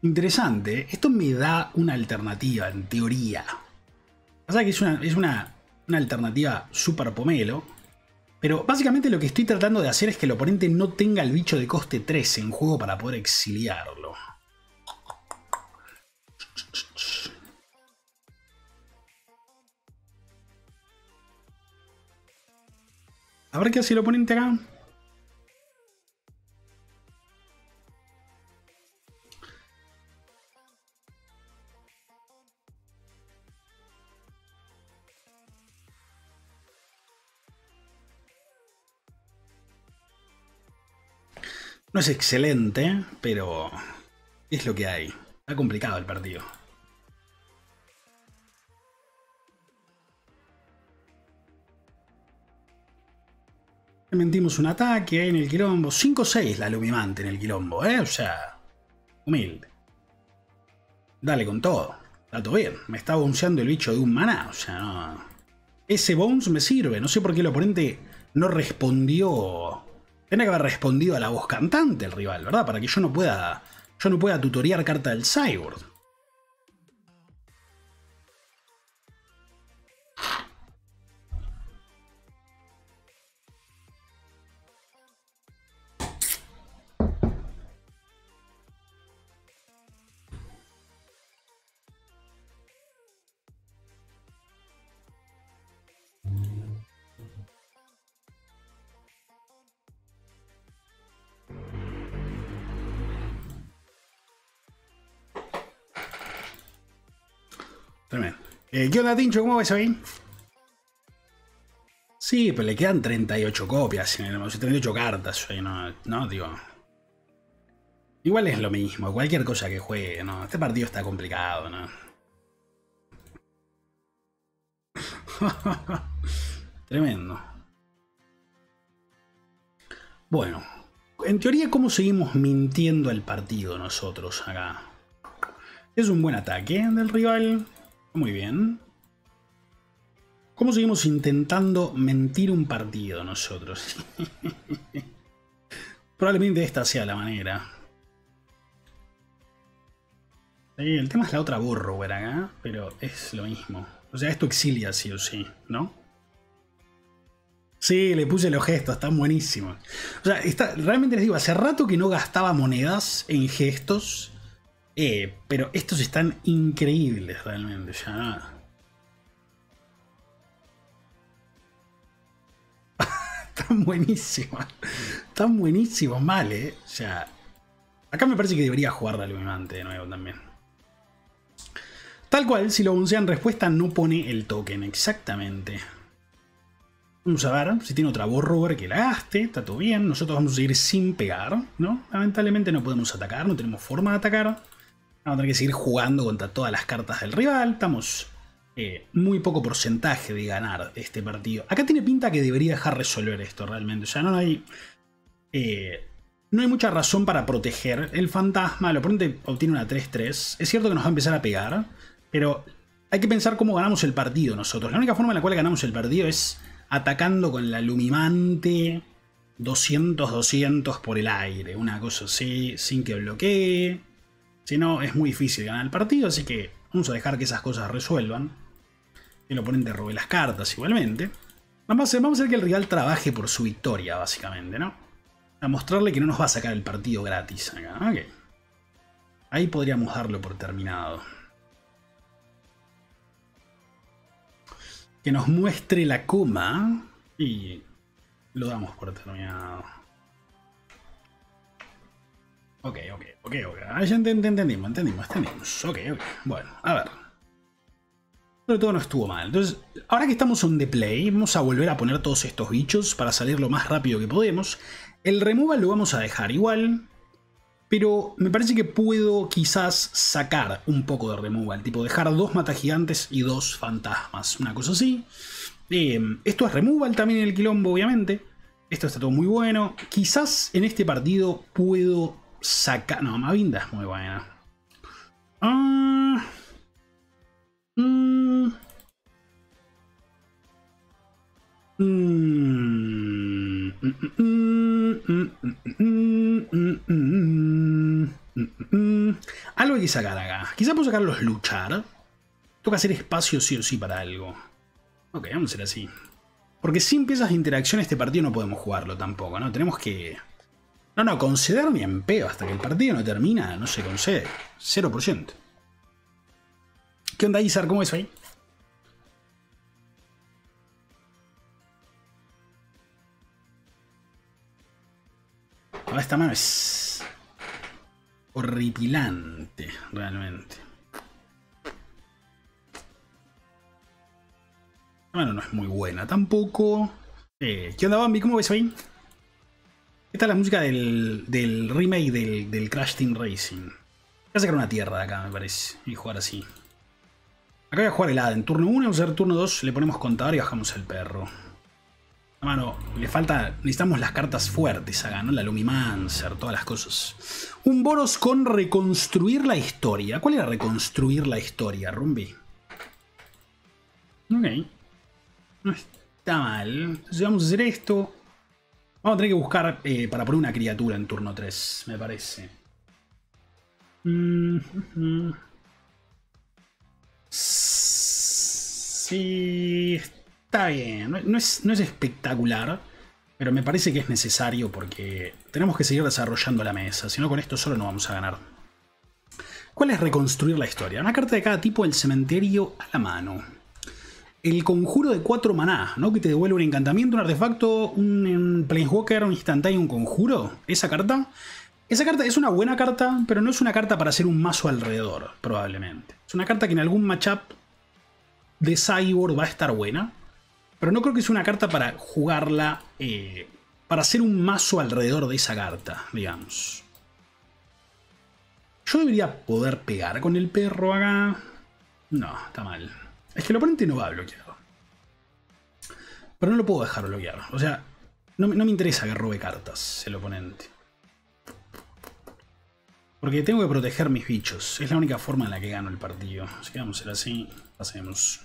Interesante. Esto me da una alternativa, en teoría. Pasa que es una, es una, una alternativa súper pomelo. Pero básicamente lo que estoy tratando de hacer es que el oponente no tenga el bicho de coste 3 en juego para poder exiliarlo. A ver qué hace el oponente acá. No es excelente, pero es lo que hay. Está complicado el partido. Mentimos un ataque en el quilombo. 5-6 la Lumimante en el quilombo, ¿eh? O sea, humilde. Dale con todo. Está todo bien. Me está bounceando el bicho de un maná. O sea, no. Ese bounce me sirve. No sé por qué el oponente no respondió tiene que haber respondido a la voz cantante el rival, ¿verdad? Para que yo no pueda, yo no pueda tutoriar carta del Cyborg. Eh, ¿Qué onda, Tincho? ¿Cómo ves hoy? Sí, pero le quedan 38 copias, 38 cartas, ¿no? ¿no? Igual es lo mismo, cualquier cosa que juegue, ¿no? Este partido está complicado, ¿no? Tremendo. Bueno, en teoría, ¿cómo seguimos mintiendo el partido nosotros acá? Es un buen ataque del rival. Muy bien. ¿Cómo seguimos intentando mentir un partido nosotros? Probablemente esta sea la manera. el tema es la otra borrower acá, pero es lo mismo. O sea, esto exilia sí o sí, ¿no? Sí, le puse los gestos, están buenísimos. O sea, está, realmente les digo, hace rato que no gastaba monedas en gestos, eh, pero estos están increíbles realmente. Ya. están buenísimos. Están buenísimos mal, ¿eh? O sea, acá me parece que debería jugar de aluminante de nuevo también. Tal cual, si lo en respuesta no pone el token, exactamente. Vamos a ver si tiene otra borrower que la gaste, está todo bien. Nosotros vamos a seguir sin pegar, ¿no? Lamentablemente no podemos atacar, no tenemos forma de atacar. Vamos a tener que seguir jugando contra todas las cartas del rival. Estamos eh, muy poco porcentaje de ganar este partido. Acá tiene pinta que debería dejar resolver esto realmente. O sea, no hay... Eh, no hay mucha razón para proteger el fantasma. El oponente obtiene una 3-3. Es cierto que nos va a empezar a pegar, pero hay que pensar cómo ganamos el partido nosotros. La única forma en la cual ganamos el partido es atacando con la Lumimante 200-200 por el aire, una cosa así, sin que bloquee. Si no, es muy difícil ganar el partido, así que vamos a dejar que esas cosas resuelvan. El oponente robe las cartas igualmente. Vamos a, vamos a hacer que el rival trabaje por su victoria, básicamente, ¿no? A mostrarle que no nos va a sacar el partido gratis acá. Ahí podríamos darlo por terminado. que nos muestre la coma y lo damos por terminado. Ok, ok, ok, ok. Ah, ya entendimos, entendimos, entendimos. Ok, ok. Bueno, a ver. Pero todo no estuvo mal. Entonces, ahora que estamos on the play, vamos a volver a poner todos estos bichos para salir lo más rápido que podemos. El removal lo vamos a dejar igual. Pero me parece que puedo quizás sacar un poco de removal, tipo dejar dos mata gigantes y dos fantasmas, una cosa así. Eh, esto es removal también en el quilombo, obviamente. Esto está todo muy bueno. Quizás en este partido puedo sacar... No, Mavinda es muy buena. Ah... Mmm... Algo hay que sacar acá. Quizá puedo sacarlos luchar. Toca hacer espacio sí o sí para algo. Ok, vamos a hacer así. Porque sin piezas de interacción este partido no podemos jugarlo tampoco, ¿no? Tenemos que... No, no, conceder ni en peo. Hasta que el partido no termina, no se concede. 0%. ¿Qué onda, Izar? ¿Cómo es ahí? esta mano es horripilante, realmente. Bueno, no es muy buena tampoco. Eh, ¿Qué onda, Bambi? ¿Cómo ves ahí? Esta es la música del, del remake del, del, Crash Team Racing. Voy a sacar una tierra de acá, me parece, y jugar así. Acá voy a jugar el En turno 1, vamos a hacer turno 2, le ponemos contador y bajamos el perro. Mano, le falta. Necesitamos las cartas fuertes acá, ¿no? La Lumimancer, todas las cosas. Un Boros con reconstruir la historia. ¿Cuál era reconstruir la historia, Rumbi? Ok. No está mal. Entonces vamos a hacer esto. Vamos a tener que buscar eh, para poner una criatura en turno 3, me parece. Mm, Sí, está bien, no, es, no es espectacular, pero me parece que es necesario porque tenemos que seguir desarrollando la mesa, si no con esto solo no vamos a ganar. ¿Cuál es reconstruir la historia? Una carta de cada tipo del cementerio a la mano. El conjuro de 4 maná, ¿no? Que te devuelve un encantamiento, un artefacto, un, Planeswalker, un instantáneo, un conjuro. Esa carta. Esa carta es una buena carta, pero no es una carta para hacer un mazo alrededor, probablemente. Es una carta que en algún matchup de Cyborg va a estar buena. Pero no creo que sea una carta para jugarla, eh, para hacer un mazo alrededor de esa carta, digamos. Yo debería poder pegar con el perro acá. No, está mal. Es que el oponente no va a bloquear. Pero no lo puedo dejar bloquear. O sea, no, no me interesa que robe cartas el oponente. Porque tengo que proteger mis bichos. Es la única forma en la que gano el partido. Así que vamos a hacer así. Pasemos.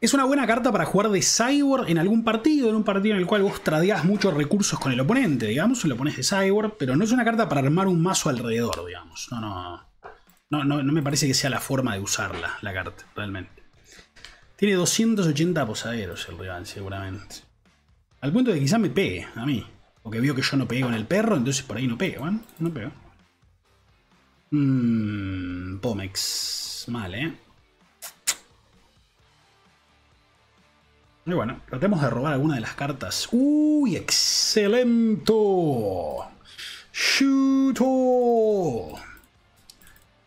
Es una buena carta para jugar de Cyborg en algún partido, en un partido en el cual vos tradeás muchos recursos con el oponente, digamos, lo pones de Cyborg, pero no es una carta para armar un mazo alrededor, digamos. No, no, no, no, no me parece que sea la forma de usarla, la carta, realmente. Tiene 280 posaderos el rival, seguramente. Al punto de que quizá me pegue a mí. Porque vio que yo no pegué con el perro, entonces por ahí no pego, ¿eh? No pego. Mmm, Pomex. Mal, ¿eh? Y bueno, tratemos de robar alguna de las cartas. ¡Uy, excelente! ¡Shuto!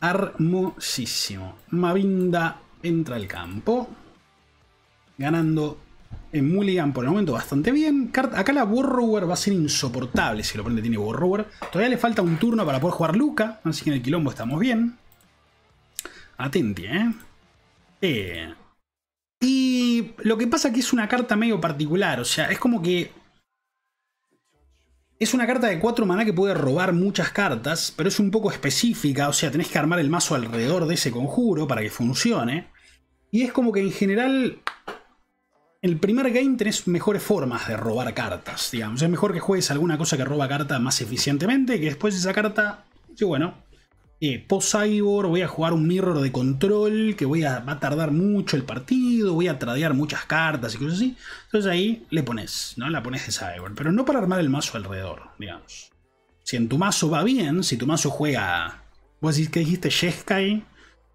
Hermosísimo. Mavinda entra al campo. Ganando en Mulligan por el momento bastante bien. Acá la Borrower va a ser insoportable si lo prende tiene Borrower. Todavía le falta un turno para poder jugar Luca, así que en el quilombo estamos bien. Atenti, ¿eh? eh. Y lo que pasa que es una carta medio particular, o sea, es como que... Es una carta de 4 maná que puede robar muchas cartas, pero es un poco específica, o sea, tenés que armar el mazo alrededor de ese conjuro para que funcione. Y es como que en general el primer game tenés mejores formas de robar cartas, digamos. Es mejor que juegues alguna cosa que roba carta más eficientemente, que después esa carta, sí, bueno, eh, post-cyborg, voy a jugar un mirror de control, que voy a, va a tardar mucho el partido, voy a tradear muchas cartas y cosas así. Entonces ahí le pones, ¿no? La pones de cyborg, pero no para armar el mazo alrededor, digamos. Si en tu mazo va bien, si tu mazo juega... Vos decís que dijiste Jeskai,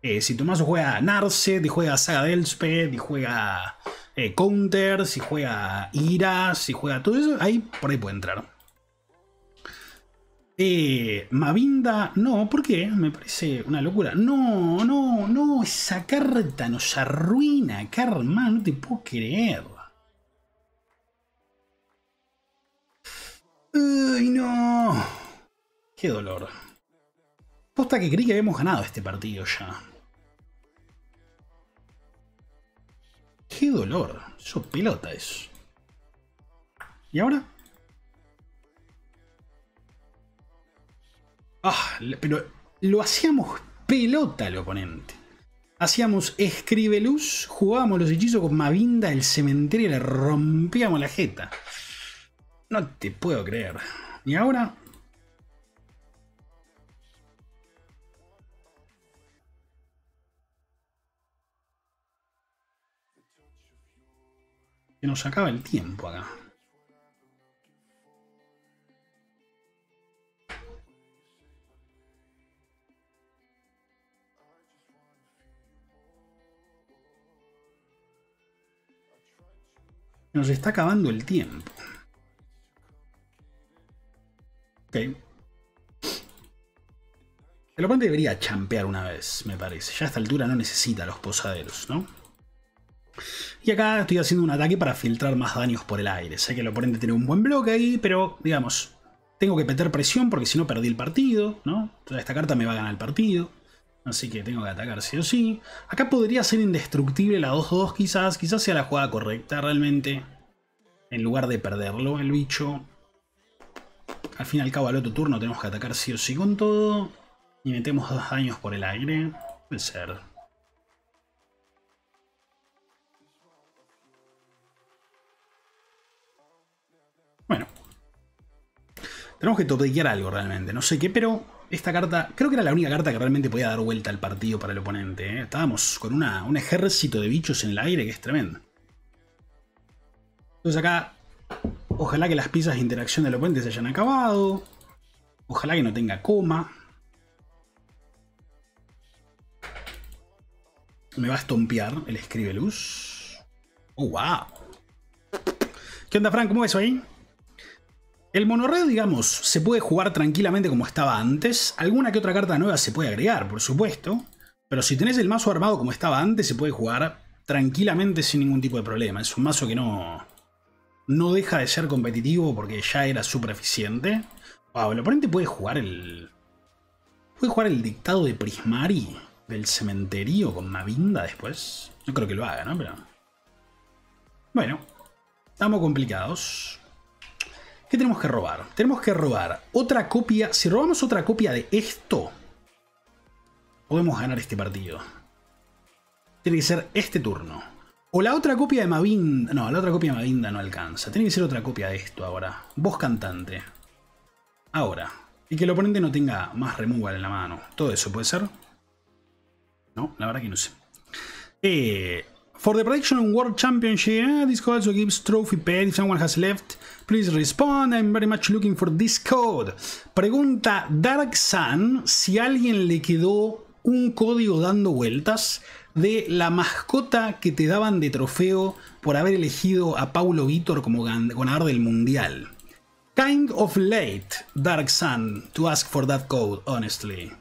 eh, si tu mazo juega Narset, y juega Saga Delsped, y juega eh, Counter, si juega Ira, si juega todo eso, ahí por ahí puede entrar. Eh, Mavinda, no, ¿por qué? Me parece una locura. No, no, no, esa carta nos arruina, Karma, no te puedo creer. Ay, no. Qué dolor. Posta que creí que habíamos ganado este partido ya. Qué dolor. Eso pelota eso. ¿Y ahora? Ah, pero lo hacíamos pelota al oponente. Hacíamos escribeluz, jugábamos los hechizos con Mavinda, el cementerio y le rompíamos la jeta. No te puedo creer. ¿Y ahora? Que nos acaba el tiempo acá. Nos está acabando el tiempo. Ok. El oponente debería champear una vez, me parece. Ya a esta altura no necesita los posaderos, ¿no? Y acá estoy haciendo un ataque para filtrar más daños por el aire. Sé que el oponente tiene un buen bloque ahí, pero digamos, tengo que meter presión porque si no perdí el partido, ¿no? Entonces esta carta me va a ganar el partido. Así que tengo que atacar sí o sí. Acá podría ser indestructible la 2-2 quizás. Quizás sea la jugada correcta realmente. En lugar de perderlo el bicho. Al fin y al cabo al otro turno tenemos que atacar sí o sí con todo. Y metemos dos daños por el aire. Puede ser. Bueno. Tenemos que topear algo realmente. No sé qué, pero esta carta... Creo que era la única carta que realmente podía dar vuelta al partido para el oponente. ¿eh? Estábamos con una, un ejército de bichos en el aire que es tremendo. Entonces acá... Ojalá que las piezas de interacción del oponente se hayan acabado. Ojalá que no tenga coma. Me va a estompear el escribe luz. Oh, wow. ¿Qué onda, Frank? ¿Cómo ves ahí? El monorred, digamos, se puede jugar tranquilamente como estaba antes. Alguna que otra carta nueva se puede agregar, por supuesto. Pero si tenés el mazo armado como estaba antes, se puede jugar tranquilamente sin ningún tipo de problema. Es un mazo que no, no deja de ser competitivo porque ya era súper eficiente. Wow, el oponente puede jugar el... ¿Puede jugar el dictado de Prismari del cementerio con Mavinda después? No creo que lo haga, ¿no? Pero... Bueno, estamos complicados. ¿Qué tenemos que robar? Tenemos que robar otra copia. Si robamos otra copia de esto, podemos ganar este partido. Tiene que ser este turno. O la otra copia de Mavinda. No, la otra copia de Mavinda no alcanza. Tiene que ser otra copia de esto ahora. Voz cantante. Ahora. Y que el oponente no tenga más removal en la mano. Todo eso puede ser. No, la verdad que no sé. Eh, for the prediction World Championship, uh, this also gives trophy pay if someone has left. Please respond. I'm very much looking for this code. Pregunta Dark Sun si alguien le quedó un código dando vueltas de la mascota que te daban de trofeo por haber elegido a Paulo Vitor como ganador del mundial. Kind of late, Dark Sun, to ask for that code, honestly.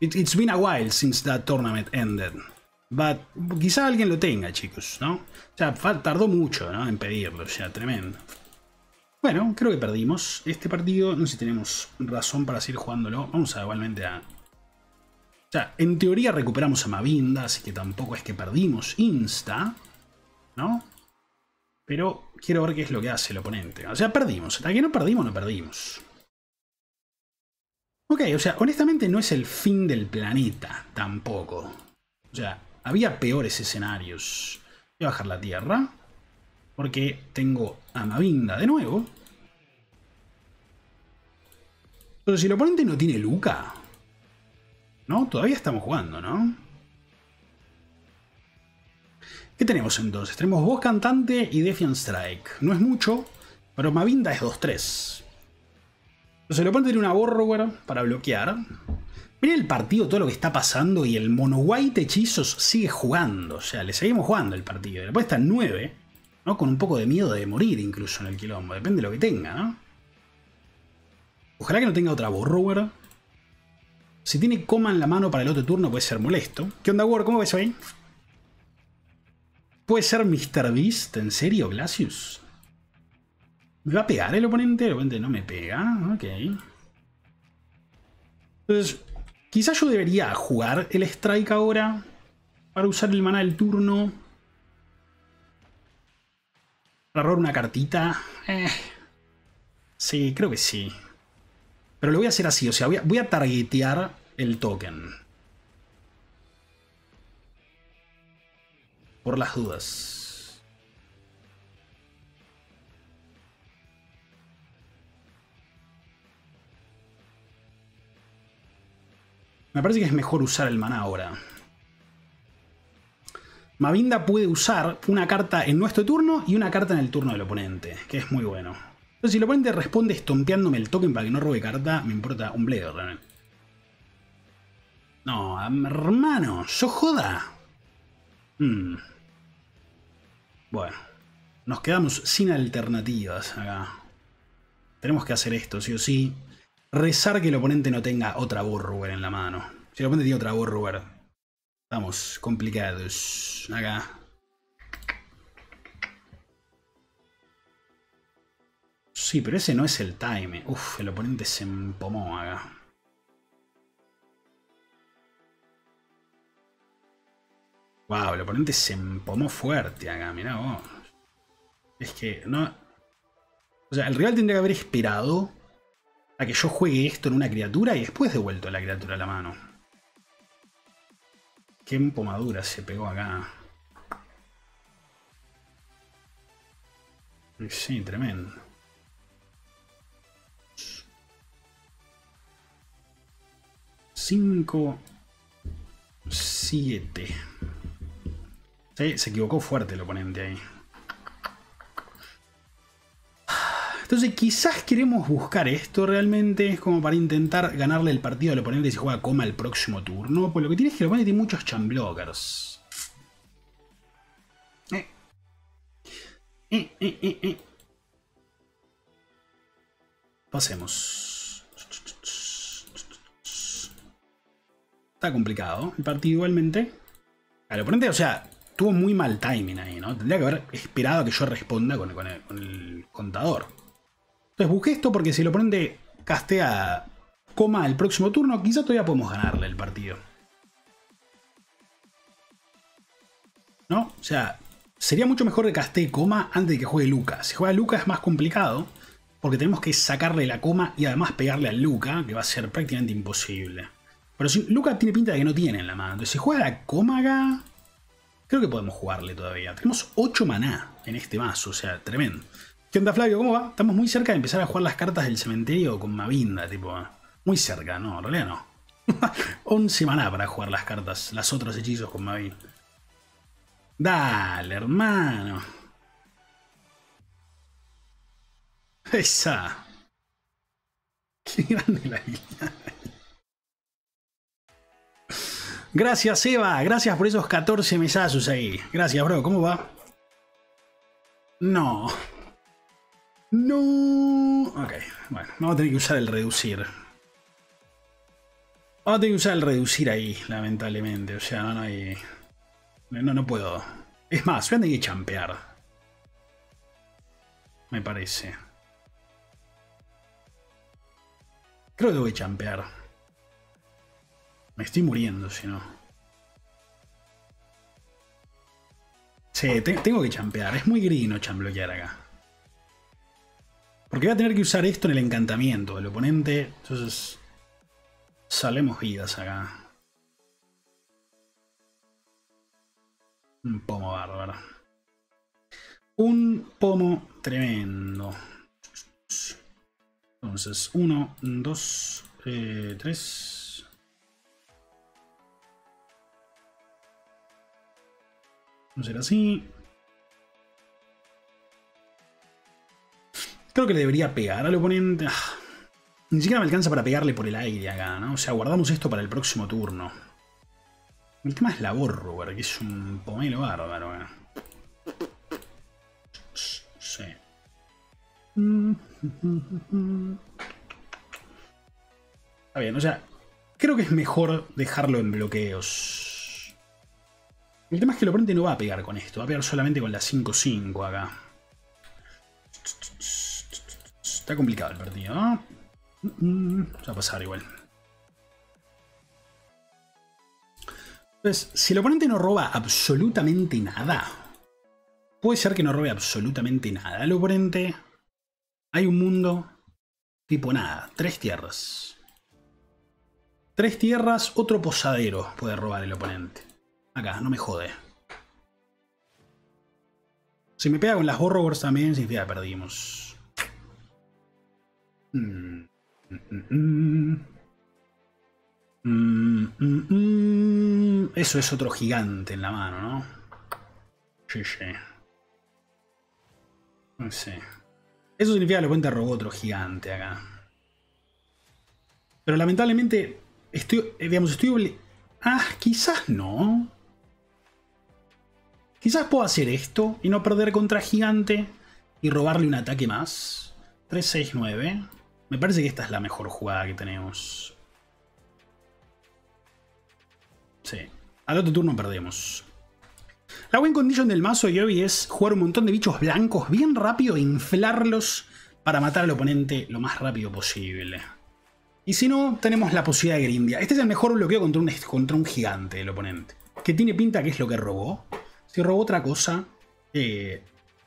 It, has been a while since that tournament ended. But quizá alguien lo tenga, chicos, ¿no? O sea, tardó mucho, ¿no? En pedirlo, o sea, tremendo. Bueno, creo que perdimos este partido. No sé si tenemos razón para seguir jugándolo. Vamos a igualmente a o sea, en teoría recuperamos a Mavinda, así que tampoco es que perdimos insta, ¿no? Pero quiero ver qué es lo que hace el oponente. O sea, perdimos. Hasta que no perdimos, no perdimos. Ok, o sea, honestamente no es el fin del planeta, tampoco. O sea, había peores escenarios. Voy a bajar la tierra. Porque tengo a Mavinda de nuevo. Pero si el oponente no tiene Luca, ¿No? Todavía estamos jugando, ¿no? ¿Qué tenemos entonces? Tenemos voz cantante y Defiant Strike. No es mucho, pero Mavinda es 2-3. Entonces lo pueden tener una Borrower para bloquear. Miren el partido, todo lo que está pasando y el mono white hechizos sigue jugando. O sea, le seguimos jugando el partido. Después está en 9, ¿no? Con un poco de miedo de morir incluso en el quilombo. Depende de lo que tenga, ¿no? Ojalá que no tenga otra Borrower. Si tiene coma en la mano para el otro turno puede ser molesto. ¿Qué onda, War? ¿Cómo ves hoy? ¿Puede ser Mr. Beast? ¿En serio, Glacius? ¿Me va a pegar el oponente? El oponente no me pega. Ok. Entonces, quizás yo debería jugar el Strike ahora para usar el mana del turno. Robar una cartita. Eh. Sí, creo que sí. Pero lo voy a hacer así, o sea, voy a, targetear el token. Por las dudas. Me parece que es mejor usar el maná ahora. Mavinda puede usar una carta en nuestro turno y una carta en el turno del oponente, que es muy bueno. Entonces, si el oponente responde estompeándome el token para que no robe carta, me importa un bledo realmente. No, hermano, yo joda. Hmm. Bueno, nos quedamos sin alternativas acá. Tenemos que hacer esto, sí o sí. Rezar que el oponente no tenga otra Borrower en la mano. Si el oponente tiene otra Borrower, estamos complicados acá. Sí, pero ese no es el time. Uf, el oponente se empomó acá. Wow, el oponente se empomó fuerte acá, mirá vos. Es que no... O sea, el rival tendría que haber esperado a que yo juegue esto en una criatura y después devuelto la criatura a la mano. Qué empomadura se pegó acá. Sí, tremendo. 5, 7. Sí, se equivocó fuerte el oponente ahí. Entonces quizás queremos buscar esto realmente, es como para intentar ganarle el partido al oponente si juega coma el próximo turno. Pues lo que tiene es que el oponente tiene muchos chamblockers. Eh. Eh, eh, Pasemos. Está complicado el partido igualmente. Al oponente, o sea, tuvo muy mal timing ahí, ¿no? Tendría que haber esperado a que yo responda con, el, contador. Entonces busqué esto porque si el oponente castea coma el próximo turno, quizá todavía podemos ganarle el partido. ¿No? O sea, sería mucho mejor que castee coma antes de que juegue Luca. Si juega Luca es más complicado, porque tenemos que sacarle la coma y además pegarle al Luca, que va a ser prácticamente imposible. Pero si Luca tiene pinta de que no tiene en la mano. Entonces, si juega la coma acá, creo que podemos jugarle todavía. Tenemos 8 maná en este mazo, o sea, tremendo. ¿Qué onda, Flavio? ¿Cómo va? Estamos muy cerca de empezar a jugar las cartas del cementerio con Mavinda, tipo. Muy cerca, no, en realidad no. 11 maná para jugar las cartas, las otros hechizos con Mavin. Dale, hermano. Esa. Qué grande la isla. Gracias, Eva. Gracias por esos 14 mesazos ahí. Gracias, bro. ¿Cómo va? No. No. Ok, bueno, vamos a tener que usar el reducir. Vamos a tener que usar el reducir ahí, lamentablemente. O sea, no, hay. No, no puedo. Es más, voy a tener que champear. Me parece. Creo que tengo que champear. Me estoy muriendo, si no. Sí, tengo que champear. Es muy grino chambloquear acá. Porque voy a tener que usar esto en el encantamiento del oponente. Entonces, salemos vidas acá. Un pomo bárbaro. Un pomo tremendo. Entonces, uno, dos, eh, tres. Vamos a ser así. Creo que le debería pegar al oponente. Ah, ni siquiera me alcanza para pegarle por el aire acá, ¿no? O sea, guardamos esto para el próximo turno. El tema es la Borrower, que es un pomelo bárbaro. ¿eh? Sí. Está bien, o sea, creo que es mejor dejarlo en bloqueos. El tema es que el oponente no va a pegar con esto, va a pegar solamente con la 5-5 acá. Está complicado el partido, ¿no? Mm, va a pasar igual. Entonces, si el oponente no roba absolutamente nada, puede ser que no robe absolutamente nada. El oponente, hay un mundo tipo nada, tres tierras. Tres tierras, otro posadero puede robar el oponente. Acá, no me jode. Si me pega con las Borrowers también, significa que perdimos. Mm, mm, mm, Eso es otro gigante en la mano, ¿no? Sí, sí. No sé. Eso significa que la cuenta robó otro gigante acá. Pero lamentablemente estoy, eh, digamos, estoy Ah, quizás no. Quizás puedo hacer esto y no perder contra gigante y robarle un ataque más. 3, 6, 9. Me parece que esta es la mejor jugada que tenemos. Sí. Al otro turno perdemos. La win condition del mazo de hoy es jugar un montón de bichos blancos bien rápido e inflarlos para matar al oponente lo más rápido posible. Y si no, tenemos la posibilidad de Grindia. Este es el mejor bloqueo contra un, contra un gigante del oponente. Que tiene pinta que es lo que robó. Si robó otra cosa, eh,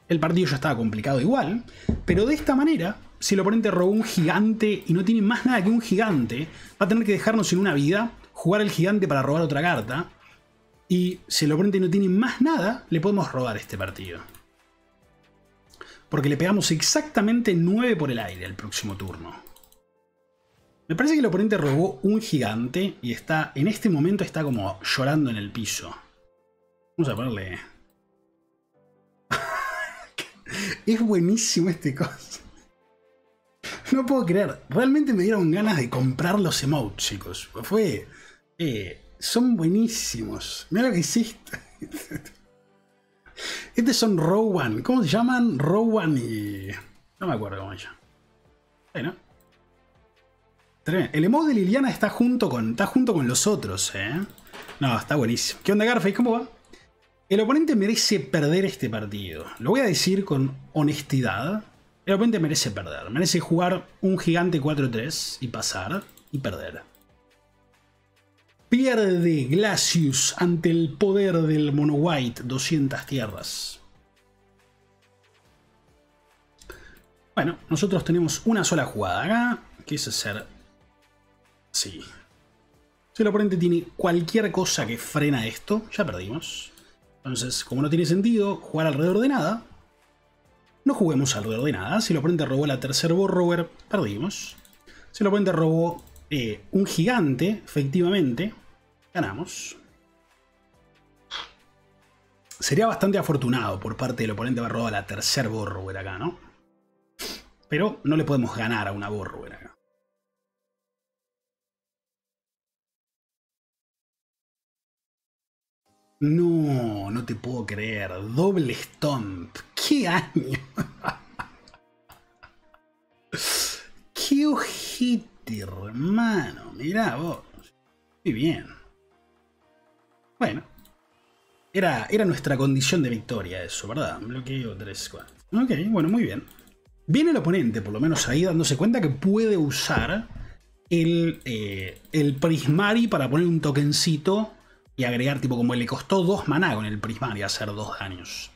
el partido ya estaba complicado igual. Pero de esta manera si el oponente robó un gigante y no tiene más nada que un gigante, va a tener que dejarnos sin una vida, jugar el gigante para robar otra carta. Y si el oponente no tiene más nada, le podemos robar este partido. Porque le pegamos exactamente 9 por el aire el próximo turno. Me parece que el oponente robó un gigante y está, en este momento está como llorando en el piso. Vamos a ponerle... es buenísimo este cosa. No puedo creer. Realmente me dieron ganas de comprar los emotes, chicos. Fue. Eh, son buenísimos. Mira lo que hiciste. Estos son Rowan. ¿Cómo se llaman? Rowan y. No me acuerdo cómo se llama. Bueno. El emote de Liliana está junto con. Está junto con los otros, eh. No, está buenísimo. ¿Qué onda, Garface? ¿Cómo va? El oponente merece perder este partido. Lo voy a decir con honestidad. El oponente merece perder. Merece jugar un gigante 4-3 y pasar. y perder. Pierde Glacius ante el poder del Mono White 200 tierras. Bueno, nosotros tenemos una sola jugada acá, que es hacer... Sí. Si el oponente tiene cualquier cosa que frena esto, ya perdimos. Entonces, como no tiene sentido jugar alrededor de nada, no juguemos alrededor de nada. Si el oponente robó la tercer Borrower, perdimos. Si el oponente robó eh, un gigante, efectivamente, ganamos. Sería bastante afortunado por parte del oponente haber robado la tercer Borrower acá, ¿no? Pero no le podemos ganar a una Borrower acá. No, no te puedo creer. Doble Stomp. ¡Qué año! ¡Qué ojete, hermano! Mirá vos. Muy bien. Bueno. Era, era nuestra condición de victoria eso, ¿verdad? Bloqueo 3, 4. Ok, bueno, muy bien. Viene el oponente, por lo menos ahí, dándose cuenta que puede usar el, eh, el Prismari para poner un tokencito y agregar, tipo, como le costó dos maná con el Prismari hacer dos daños.